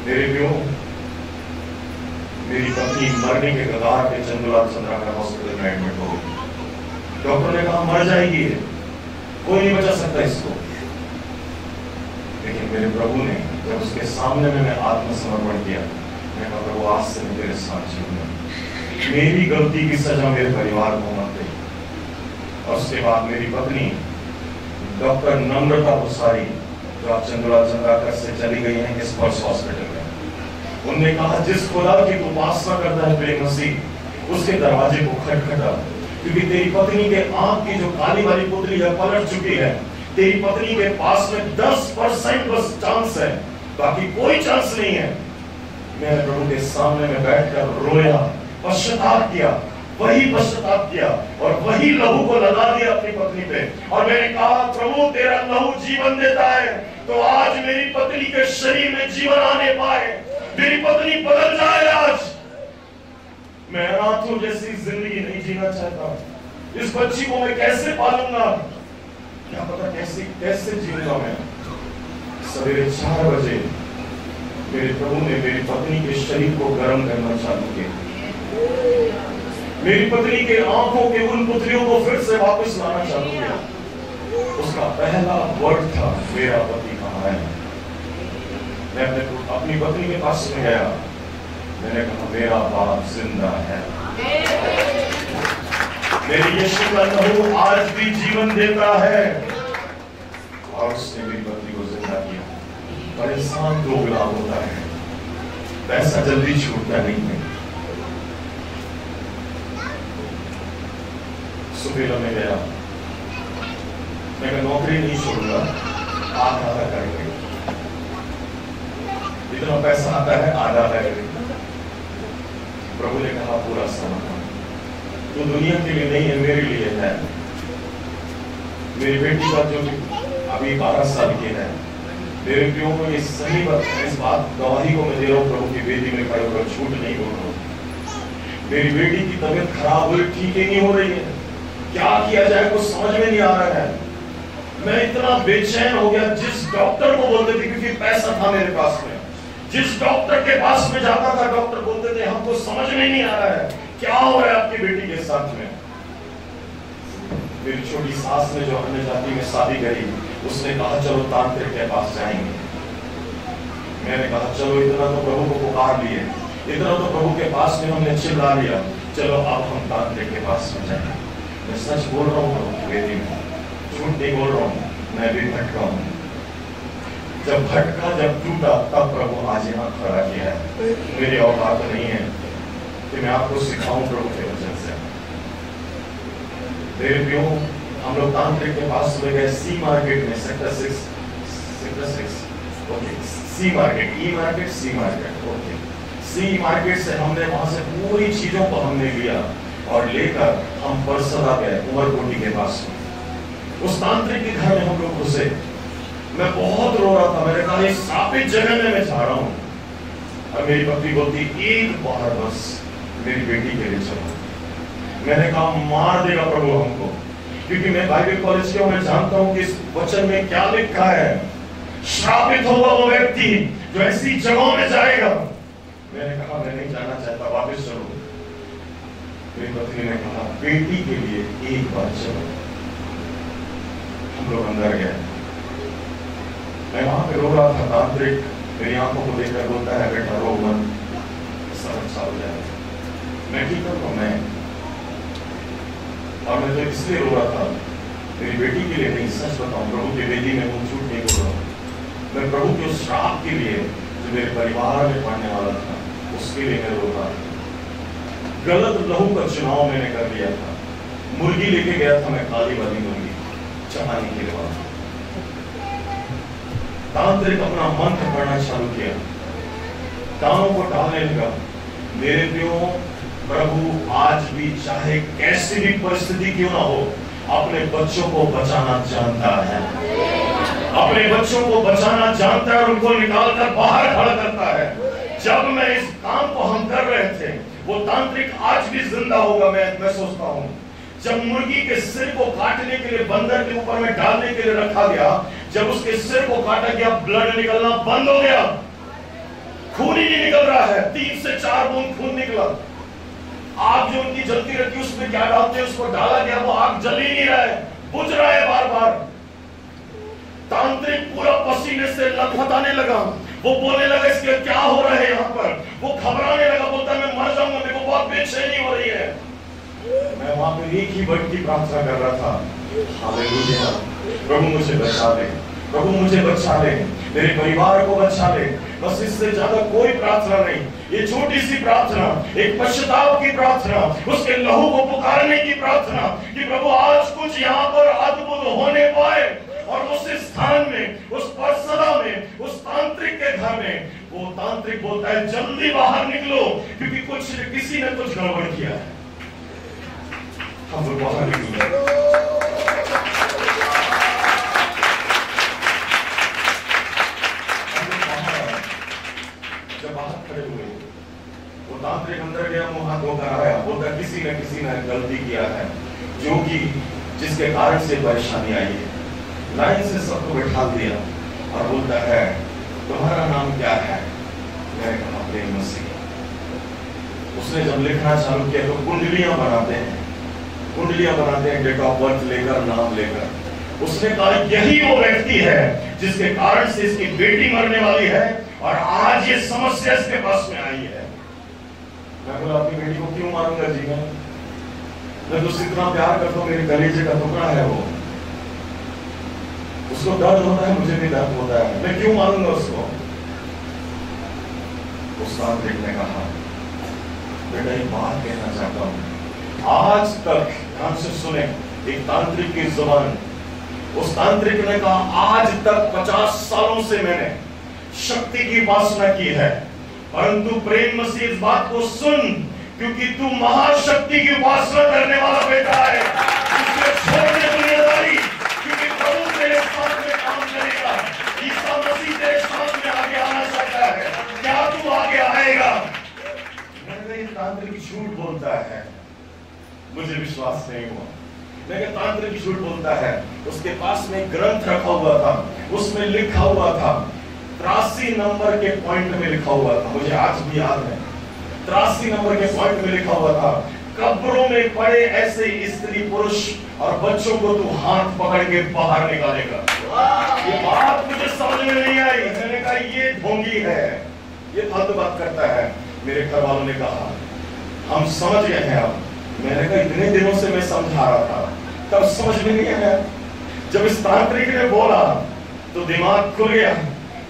मेरे प्यो, मेरी पत्नी मरने के कगार पे चंदुलाल चंद्राकर हॉस्पिटल में एडमिट हो गई। डॉक्टर ने कहा, मर जाएगी कोई नहीं बचा सकता इसको। लेकिन मेरे प्रभु ने जब उसके सामने में मैं आत्मसमर्पण किया। मैं प्रभु, आज से मैं तेरे साथ जीऊँगा मेरी गलती की सजा मेरे परिवार को मत दे। और उसके बाद मेरी पत्नी, डॉक्टर नम्रता भुसारी जो आप चंद्रलाल चंद्राकर से चली गई हैं, इस पर्स हॉस्पिटल में। उनने कहा, जिस खुदा की उपासना करता है प्रेम मसीह, उसके दरवाजे को खटखटा, क्योंकि तेरी पत्नी के आँख की जो काली वाली पुतली है, पलट चुकी है तेरी पत्नी के पास में 10 परसेंट बस चांस है, बाकी कोई चांस नहीं है। मैंने प्रभु के सामने में बैठकर रोया, पश्चाताप किया, वही पश्चाताप किया और वही लहू को लगा दिया अपनी पत्नी पे। और मैंने कहा, प्रभु, तेरा लहू जीवन देता है तो आज मेरी पत्नी के शरीर में जीवन आने पाए। मेरी पत्नी बदल जाए आज। मैं रातों जैसी ज़िंदगी नहीं जीना चाहता। इस बच्ची को मैं कैसे पालूँगा? क्या पता कैसे कैसे जीऊँगा मैं? सवेरे चार बजे मेरे प्रभु ने मेरी पत्नी के शरीर को गर्म करना चालू किया। मेरी पत्नी के आँखों के उन पुत्रियों को फिर से वापस लाना चालू किया। उसका पहला वर्ड था, मेरा पति कहाँ है? मैं अपने अपनी पत्नी के पास में गया। मैंने कहा, मेरा बाप ज़िंदा है। मेरी यीशु का लहू आज भी जीवन देता है। और उसने मेरी पत्नी को ज़िंदा किया। पर इंसान दोगला होता है। पैसा जल्दी छूटता नहीं है। सुबेला में गया। मैं नौकरी नहीं छोड़ूँगा आधा आधा करेंगे जितना पैसा आता है, आधा करेंगे प्रभु ने कहा, पूरा समर्पण तो दुनिया के लिए नहीं है मेरे लिए है। मेरी बेटी का जो अभी बारह साल की है। मेरे प्रियो को ये सही बात, इस बात, गवाही को मैं दे रहा हूँ प्रभु की बेटी में खड़े होकर झूठ नहीं बोल रहा मेरी बेटी की तबीयत खराब हुई ठीक ही नहीं हो रही है। क्या किया जाए, कुछ समझ में नहीं आ रहा है। मैं इतना बेचैन हो गया, जिस डॉक्टर को बोलते थे, क्योंकि पैसा था मेरे पास में। जिस डॉक्टर के पास में जाता था, डॉक्टर बोलते थे, हमको समझ में नहीं आ रहा है। क्या हो रहा है आपकी बेटी के साथ में? मेरी छोटी सास ने जो अन्य जाति में शादी करी, उसने कहा, चलो तांत्रिक के पास जाएँगे। मैंने कहा, चलो, इतना तो प्रभु को पुकार लिए। इतना तो प्रभु के पास में हमने चिल्ला लिया। चलो, अब हम तांत्रिक के पास में जाएँगे। मैं सच बोल रहा हूँ, प्रभु की वेदी में। झूठ नहीं बोल रहा हूँ, मैं भी भटका हूँ। जब भटका, जब टूटा, तब प्रभु आज यहाँ खड़ा किया है। मेरी औकात नहीं है। कि मैं आपको सिखाऊं प्रभु के वचन से मेरे प्रियो हम लोग तांत्रिक के पास सुबह गए सी मार्केट में, sector six sector six. Okay, C market, E market, C market. Okay, C market से हमने वहाँ से पूरी चीज़ों को हमने लिया और लेकर हम परसदा गए उमरकोटी के पास। उस तांत्रिक के घर में हम लोग घुसे। मैं बहुत रो रहा था, मैंने कहा इस सापित जगह में मैं जा रहा हूँ। और मेरी पत्नी बोलती, एक बार बस। मेरी बेटी के लिए चलो मैंने कहा, मार देगा प्रभु हमको। क्योंकि मैं बाइबल कॉलेज के मैं जानता हूँ कि इस वचन में क्या लिखा है। श्रापित होगा वो व्यक्ति जो ऐसी जगहों में जाएगा। मैंने कहा, मैं नहीं जाना चाहता, वापस चलो। मेरी पत्नी ने कहा, बेटी के लिए एक बार चलो। हम लोग अंदर गए। मैं वहाँ पे रो रहा था, तांत्रिक। मेरी आँखों को देखकर बोलता है, बेटा, रो मत। सब अच्छा हो जाएगा। मैं ठीक करूँ मैं। और मैं तो इसलिए रो रहा था, मेरी बेटी के लिए नहीं सच बताऊँ, प्रभु की वेदी में वो झूठ नहीं बोल रहा। मैं प्रभु के उस श्राप के लिए जो मेरे परिवार में पड़ने वाला था, उसके लिए मैं रो रहा गलत लहू का चुनाव मैंने कर लिया था। मुर्गी लेके गया था मैं काली वाली मुर्गी, चढ़ाने के लिए तांत्रिक अपना मंत्र पढ़ना चालू किया। कानों को डालने लगा। मेरे प्रियो प्रभु, आज भी चाहे कैसी भी परिस्थिति क्यों ना हो, अपने बच्चों को बचाना जानता है। अपने बच्चों को बचाना जानता है और उनको निकाल कर बाहर खड़ा करता है। जब मैं इस काम को हम कर रहे थे, वो तांत्रिक आज भी ज़िंदा होगा, मैं मैं सोचता हूँ। जब मुर्गी के सिर को काटने के लिए बंदर के ऊपर में डालने के लिए रखा गया, जब उसके सिर को काटा गया ब्लड निकलना बंद हो गया। खून ही नहीं निकल रहा है। तीन से चार बूंद खून निकला। आग जो उनकी जलती है उसमें क्या डालते उसको डाला गया, वो आग जल ही नहीं रहा है। बुझ रहा है बार बार तांत्रिक पूरा पसीने से लथपथाने लगा। वो बोलने लगा, इसके क्या हो रहा है यहाँ पर? वो घबराने लगा, बोलता, मैं मर जाऊँगा, मेरे को बहुत बेचैनी हो रही है। मैं वहाँ पे एक ही की प्रार्थना कर रहा था। प्रभु मुझे बचा ले प्रभु मुझे बचा ले, मेरे परिवार को बचा ले। बस इससे ज़्यादा कोई प्रार्थना नहीं। ये छोटी सी प्रार्थना, एक पश्चाताप की प्रार्थना, उसके लहू को पुकारने की प्रार्थना कि प्रभु, आज कुछ यहाँ पर अद्भुत होने पाए और उस स्थान में, उस परसदा में, उस तांत्रिक के घर में, वो तांत्रिक बोलता है, जल्दी बाहर निकलो, क्योंकि कुछ किसी ने कुछ गड़बड़ किया है। हम बाहर निकल। खड़े हुए वो तांत्रिक अंदर गया मुँह हाथ धोकर आया बोलता किसी ने किसी ने गलती किया है, जो कि जिसके कारण से परेशानी आई है। लाइन से सबको बैठा दिया और बोलता है, तुम्हारा नाम क्या है? मैंने कहा प्रेम मसीह। उसने जब लिखना चालू किया तो कुंडलियाँ बनाते हैं। कुंडलियाँ बनाते हैं डेट ऑफ़ बर्थ लेकर, नाम लेकर। उसने कहा, यही वो व्यक्ति है जिसके कारण से इसकी बेटी मरने वाली है और आज ये समस्या इसके पास में आई है। मैं बोला, अपनी बेटी को क्यों मारूँगा जी मैं? मैं तो इतना प्यार करता हूँ, मेरे कलेजे का टुकड़ा है वो। उसको दर्द होता है, मुझे भी दर्द होता है। मैं क्यों मारूँगा उसको? उस तांत्रिक ने कहा, बेटा, एक बात कहना चाहता हूँ। आज तक ध्यान से सुने, एक तांत्रिक की ज़ुबान। उस तांत्रिक ने कहा, आज तक पचास सालों से मैंने शक्ति की उपासना की है। परंतु प्रेम मसीह इस बात को सुन क्योंकि तू महाशक्ति की उपासना करने वाला बेटा है। झूठ बोलता है। मुझे विश्वास नहीं हुआ। कहा, तांत्रिक झूठ बोलता है। उसके पास में ग्रंथ रखा हुआ था। उसमें लिखा हुआ था त्रासी नंबर के पॉइंट में लिखा हुआ था, मुझे आज भी याद है। त्रासी नंबर के पॉइंट में लिखा हुआ था, कब्रों में पड़े ऐसे स्त्री पुरुष और बच्चों को तू हाथ पकड़ के बाहर निकालेगा। ये बात मुझे समझ में नहीं आई। मैंने कहा, ये ढोंगी है। ये फालतू बात करता है, मेरे घर वालों ने कहा। हम समझ गए हैं अब। मैंने कहा, इतने दिनों से मैं समझा रहा था। तब समझ में नहीं आया। जब इस तांत्रिक ने बोला तो दिमाग खुल गया।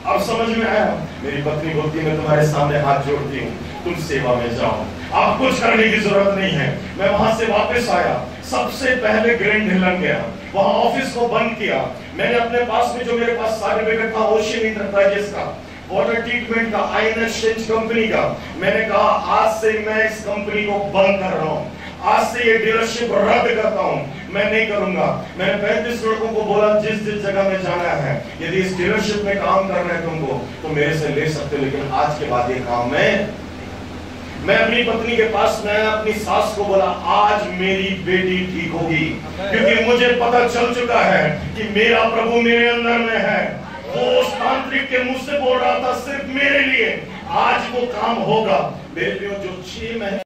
अब समझ में आया? मेरी पत्नी बोलती मैं तुम्हारे सामने हाथ जोड़ती हूँ, तुम सेवा में जाओ। आप कुछ करने की ज़रूरत नहीं है। मैं वहाँ से वापस आया। सबसे पहले ग्रैंड हिलन गया। वहाँ ऑफ़िस को बंद किया। मैंने अपने पास में जो मेरे पास सर्टिफिकेट था, ओशियन इंटरप्राइजेस का, वाटर ट्रीटमेंट का आइन एक्सचेंज कंपनी का, मैंने कहा, आज से मैं इस कंपनी को बंद कर रहा हूँ। आज से ये डीलरशिप रद्द करता हूँ। मैं नहीं करूँगा। मैंने पैंतीस लड़कों को बोला, जिस जिस जगह में जाना है, यदि इस डीलरशिप में काम करना है तुमको तो मेरे से ले सकते लेकिन आज के बाद ये काम मैं मैं अपनी पत्नी के पास, मैं अपनी सास को बोला, आज मेरी बेटी ठीक होगी। क्योंकि मुझे पता चल चुका है कि मेरा प्रभु मेरे अंदर में है। वो उस तांत्रिक के मुँह से बोल रहा था, सिर्फ़ मेरे लिए। आज वो काम होगा। लिए जो छह महीने